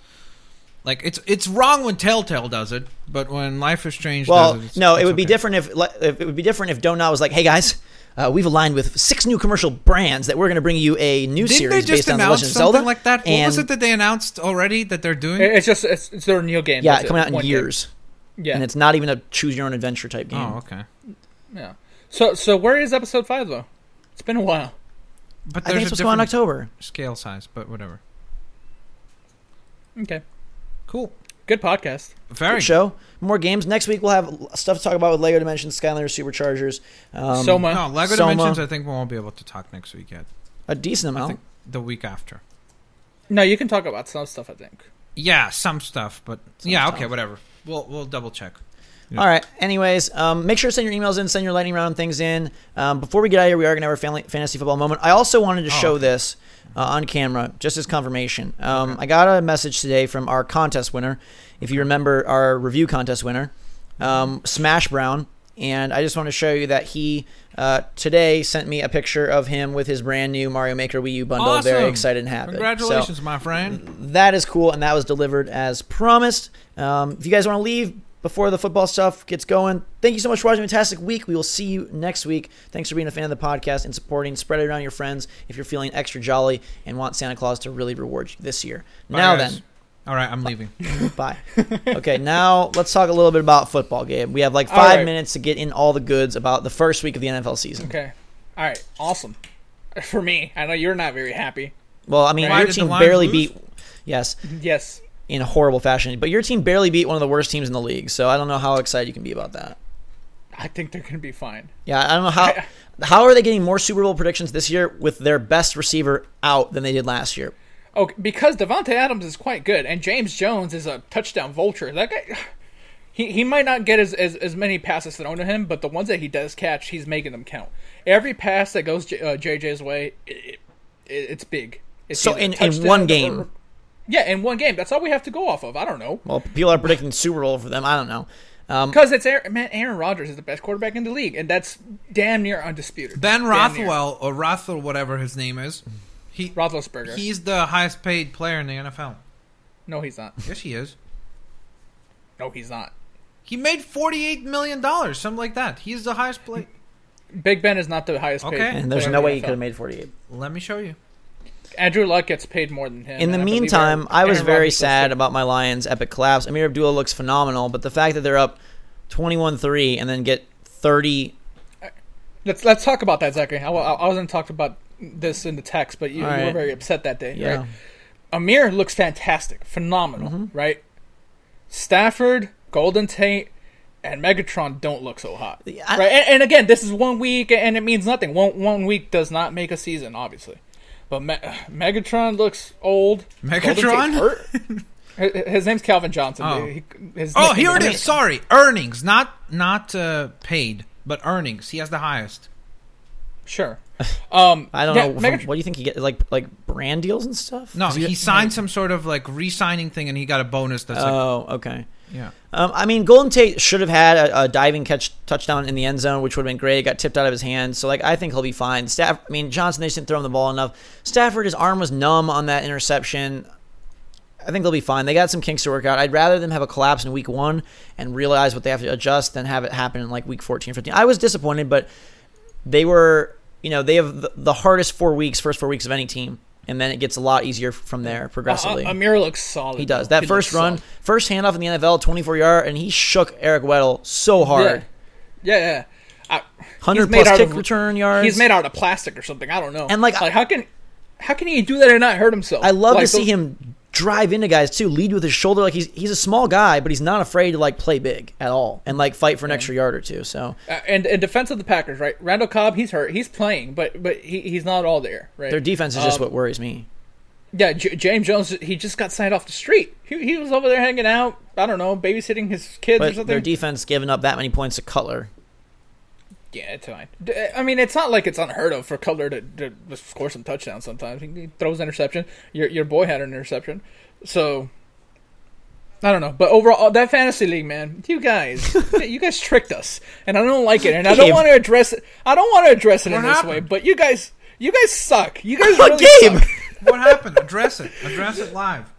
like it's it's wrong when Telltale does it, but when Life is Strange Well, does it, it's, no, it it's would be different if, if it would be different if Donut was like, "Hey guys, uh, we've aligned with six new commercial brands that we're going to bring you a new Didn't series they just based on the announce Legend of something Zelda." like that? What was it that they announced already that they're doing? It's just it's, it's their new game. Yeah, That's it. coming out in One game. years, Yeah, and it's not even a choose your own adventure type game. oh, okay. yeah. So so where is episode five though? It's been a while. But I think it's supposed to come out in October. scale size, but whatever. Okay, Cool. good podcast. Very Good show. More games next week. We'll have stuff to talk about with Lego Dimensions, Skylander Superchargers. Um, Soma. No, Lego Soma. Dimensions. I think we won't be able to talk next week yet. a decent amount. I think the week after. No, you can talk about some stuff. I think. Yeah, some stuff, but yeah, stuff. okay, whatever. We'll we'll double check. All right. Anyways, um, make sure to send your emails in, send your lightning round things in. Um, before we get out of here, we are going to have our family, fantasy football moment. I also wanted to Oh, show okay. this uh, on camera, just as confirmation. Um, I got a message today from our contest winner. If you remember our review contest winner, um, Smash Brown, and I just want to show you that he uh, today sent me a picture of him with his brand new Mario Maker Wii U bundle. Very excited and happy. So- Congratulations, my friend. that is cool, and that was delivered as promised. Um, if you guys want to leave before the football stuff gets going, thank you so much for watching. Fantastic week. We will see you next week. Thanks for being a fan of the podcast and supporting. Spread it around your friends if you're feeling extra jolly and want Santa Claus to really reward you this year. Bye, now guys. then, All right, I'm leaving. bye. okay, now let's talk a little bit about football, Gabe. We have like five right. minutes to get in all the goods about the first week of the NFL season. Okay. All right. Awesome. For me, I know you're not very happy. Well, I mean, Why your team barely lose? beat. Yes, Yes. In a horrible fashion. But your team barely beat one of the worst teams in the league, so I don't know how excited you can be about that. I think they're gonna be fine. Yeah, I don't know how how are they getting more Super Bowl predictions this year with their best receiver out than they did last year. Okay, because Davante Adams is quite good, and James Jones is a touchdown vulture. That guy, he, he might not get as, as, as many passes thrown to him, but the ones that he does catch, he's making them count. Every pass that goes J, uh, JJ's way, it, it, it's big. It's So in- in one or- game. Yeah, in one game. That's all we have to go off of. I don't know. Well, people are predicting Super Bowl for them. I don't know. Um, Because it's Aaron, man, Aaron Rodgers is the best quarterback in the league, and that's damn near undisputed. Ben Damn near. Rothwell or Rothwell, whatever his name is, he Roethlisberger. he's the highest paid player in the NFL. no, he's not. Yes, he is. No, he's not. He made forty-eight million dollars, something like that. He's the highest paid. Big Ben is not the highest paid. Okay. and there's no in the way he could have made 48. Let me show you. Andrew Luck gets paid more than him. In the I meantime, I was Aaron very Rodgers sad about my Lions' epic collapse. Ameer Abdullah looks phenomenal, but the fact that they're up 21-3 and then get 30 Let's let's talk about that, Zachary. I, I, wasn't talked about this in the text, but you, you were very upset that day. Yeah. Right? Ameer looks fantastic, phenomenal, Mm-hmm. right? Stafford, Golden Tate, and Megatron don't look so hot, I- right? And, and again, this is one week, and it means nothing. One one week does not make a season, obviously. But Me- Megatron looks old. Megatron? His- His name's Calvin Johnson. Oh. He- his Oh, nickname here it is- is. Sorry, earnings, not not uh, paid, but earnings. He has the highest. Sure. Um, I don't yeah, know. Megatron- what do you think he get like like brand deals and stuff? No, Does he signed some sort of like re-signing thing, and he got a bonus. That's like, Oh, okay. Yeah. Um, I mean, Golden Tate should have had a, a diving catch touchdown in the end zone, which would have been great. It got tipped out of his hands, so like I think he'll be fine. Staff, I mean, Johnson they just didn't throw him the ball enough. Stafford, his arm was numb on that interception. I think they'll be fine. They got some kinks to work out. I'd rather them have a collapse in week one and realize what they have to adjust than have it happen in like week 14, 15. I was disappointed, but they were, you know, they have the, the hardest four weeks, first four weeks of any team, and then it gets a lot easier from there progressively. Uh, Ameer looks solid. He does. That He first run, solid. First handoff in the NFL, 24 yard, and he shook Eric Weddle so hard. Yeah, yeah. yeah. I, 100 he's made plus out kick of- return yards. He's made out of plastic or something. I don't know. And, like, I- how can how can he do that and not hurt himself? I love Like, to see him drive into guys too, lead with his shoulder. Like he's he's a small guy, but he's not afraid to like play big at all and like fight for an extra yard or two. So Uh, and in defense of the Packers, right? Randall Cobb, he's hurt. He's playing, but but he, he's not all there, right? their defense is just Um, what worries me. Yeah, J- James Jones, he just got signed off the street. He, he was over there hanging out. I don't know, babysitting his kids or something. their defense giving up that many points to Cutler. Yeah, it's fine. I mean, it's not like it's unheard of for Cutler to, to score some touchdowns sometimes. He, throws an interception. Your your boy had an interception. So, I don't know, but overall, that fantasy league, man, you guys, you guys tricked us, and I don't like it, and I don't want to address it. I don't want to address it in What this way, but you guys, you guys suck. You guys But really Gabe, suck. What happened? Address it. Address it live.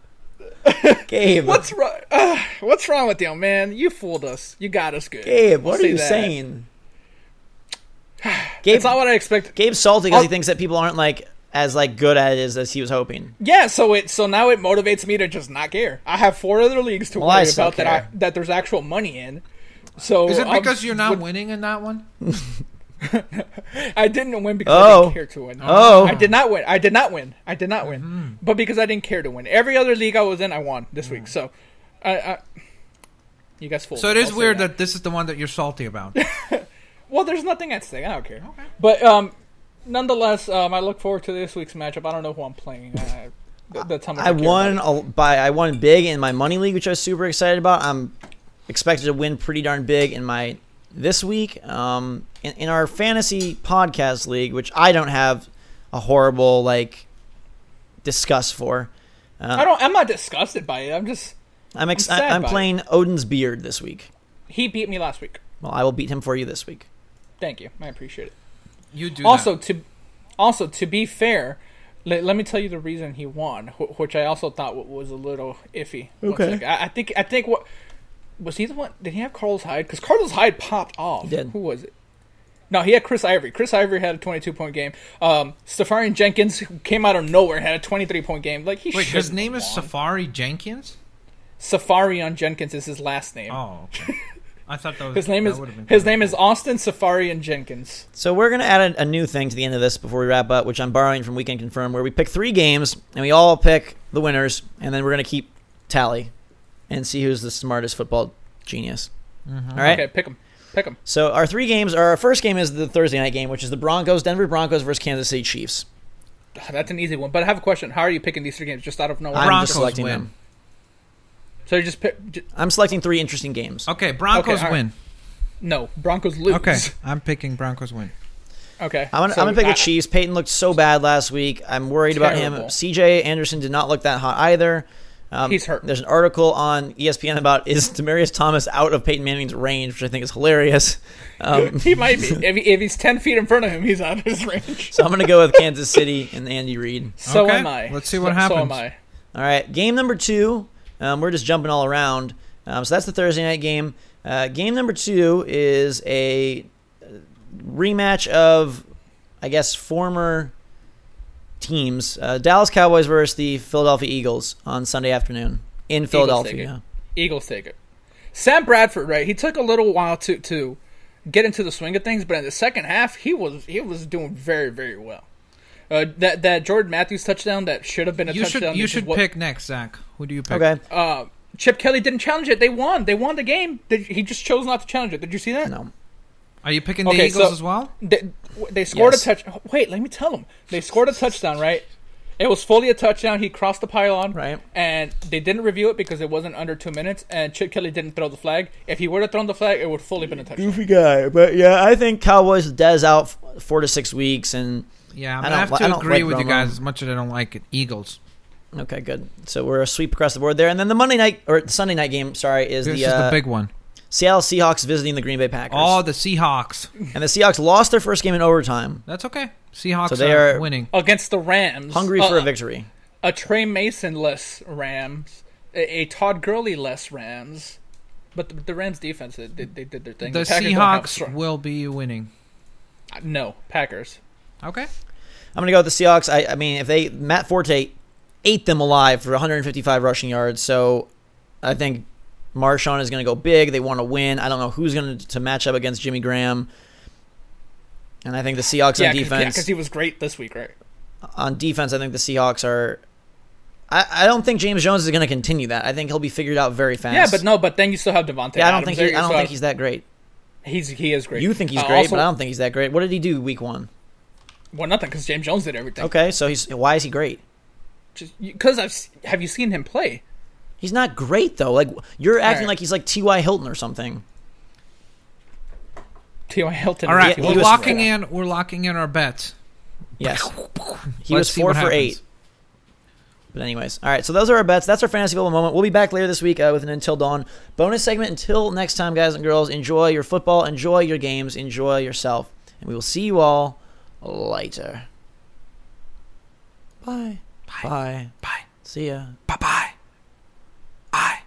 Gabe, What's wrong? Uh, what's wrong with you, man? You fooled us. You got us good. Gabe? I'll What are you that. saying? Gabe, It's not what I expected. Gabe's salty because he thinks that people aren't like as like good at it as, as he was hoping. Yeah, so it so now it motivates me to just not care. I have four other leagues to Well, worry still about that I, that there's actual money in. So Is it I'm- because you're not winning in that one? I didn't win because I Oh. didn't care to win. Oh. I did not win. I did not win. I did not win. But because I didn't care to win. Every other league I was in, I won this week. So, I, I you guys fooled. So it is weird that. this is the one that you're salty about. Well, there's nothing at stake. I don't care. But um, nonetheless, um, I look forward to this week's matchup. I don't know who I'm playing. Th- that's how I won a, by I won big in my money league, which I was super excited about. I'm expected to win pretty darn big in my this week. Um, in, in our fantasy podcast league, which I don't have a horrible like disgust for. Uh, I don't. I'm not disgusted by it. I'm just. I'm ex- I'm sad I, I'm by it. playing Odin's beard this week. He beat me last week. Well, I will beat him for you this week. Thank you. I appreciate it. You do also that. to also to be fair let, let me tell you the reason he won wh- which i also thought wa- was a little iffy Okay. second. I, I think i think what was he the one did he have carlos hyde because carlos hyde popped off He did. who was it no he had chris ivory chris ivory had a 22 point game um Seferian jenkins came out of nowhere had a 23 point game like he Wait, his name have is won. Safari Jenkins? Safari on jenkins is his last name Oh, okay. I thought that was his name that is would've been his kinda name is austin Seferian jenkins So we're gonna add a, a new thing to the end of this before we wrap up, which I'm borrowing from Weekend Confirm, where we pick three games and we all pick the winners, and then we're gonna keep tally and see who's the smartest football genius. Mhm. All right. okay pick him pick him So our three games our first game is the Thursday night game, which is the Broncos, Denver Broncos versus Kansas City Chiefs. Ah, that's an easy one but i have a question how are you picking these three games just out of nowhere I'm Broncos just selecting win. them. so you just pick j- I'm selecting three interesting games. Okay, Broncos Okay, all right. win. No, Broncos lose. Okay, I'm picking Broncos win. Okay. I'm gonna, so I'm gonna pick I- the Chiefs. Peyton looked so bad last week. I'm worried about him. C.J. Anderson did not look that hot either. Um, He's hurt. There's an article on ESPN about is Demaryius Thomas out of Peyton Manning's range, which I think is hilarious. Um, He might be. If, he, if he's 10 feet in front of him, he's out of his range. so I'm gonna go with Kansas City and Andy Reid. So Okay, am I. let's see what so, So am happens. I. All right, game number two. Um, we're just jumping all around. Um, so that's the Thursday night game. Uh, game number two is a uh, rematch of, I guess, former teams. Uh, Dallas Cowboys versus the Philadelphia Eagles on Sunday afternoon in take Philadelphia. Eagles take it. Sam Bradford, right? He took a little while to to get into the swing of things, but in the second half, he was he was doing very very well. Uh, that that Jordan Matthews touchdown that should have been a You should touchdown. you should what- pick next, Zach. Who do you pick? Okay. Uh, Chip Kelly didn't challenge it. They won. They won the game. Did, he just chose not to challenge it. Did you see that? No. Are you picking the Okay, Eagles so- as well? They, they scored Yes. a touch. Wait, let me tell them. They scored a touchdown, right? It was fully a touchdown. He crossed the pylon, Right. And they didn't review it because it wasn't under two minutes. And Chip Kelly didn't throw the flag. If he would have thrown the flag, it would fully been a touchdown. Goofy guy, but yeah, I think Cowboys with Dez out f- four to six weeks, and Yeah, I I'm gonna don't have li- I to don't agree like with you guys as much as I don't like it. Eagles. okay, good. So we're a sweep across the board there, and then the Monday night or Sunday night game, sorry, is This the, is uh, the big one. Seattle Seahawks visiting the Green Bay Packers. Oh, the Seahawks. and the Seahawks lost their first game in overtime. That's okay. Seahawks So they are, are- winning. Against the Rams, Hungry Uh, for a victory. a Tre Mason less Rams, a, a Todd Gurley less Rams. But the, the Rams defense, they, they, they did their thing. The Packers don't have a Seahawks will be winning. no Packers. Okay. I'm gonna go with the Seahawks. I, I mean, if they Matt Forte ate them alive for 155 rushing yards, so I think Marshawn is gonna go big. They want to win. I don't know who's gonna match up against Jimmy Graham. And I think the Seahawks Yeah, on defense. Yeah, because he was great this week, right? on defense, I think the Seahawks are. I, I don't think James Jones is going to continue that. I think he'll be figured out very fast. Yeah, but no, but then you still have Davante. Yeah, I don't Adams think he, I don't think have- he's that great. He's he is great. You think he's Uh, great, also- but I don't think he's that great. What did he do week one? Well, nothing because James Jones did everything. Okay, so he's why is he great? Just because I've have you seen him play? He's not great though. Like you're acting right. like he's like T.Y. Hilton or something. T.Y. Hilton. All right, he we're was- locking in. We're locking in our bets. Yes, he Let's was four for happens. eight. But anyways, all right. So those are our bets. That's our fantasy football moment. We'll be back later this week uh, with an Until Dawn bonus segment. Until next time, guys and girls, enjoy your football, enjoy your games, enjoy yourself, and we will see you all later. Bye. Bye. Bye. Bye. See ya. Bye bye. I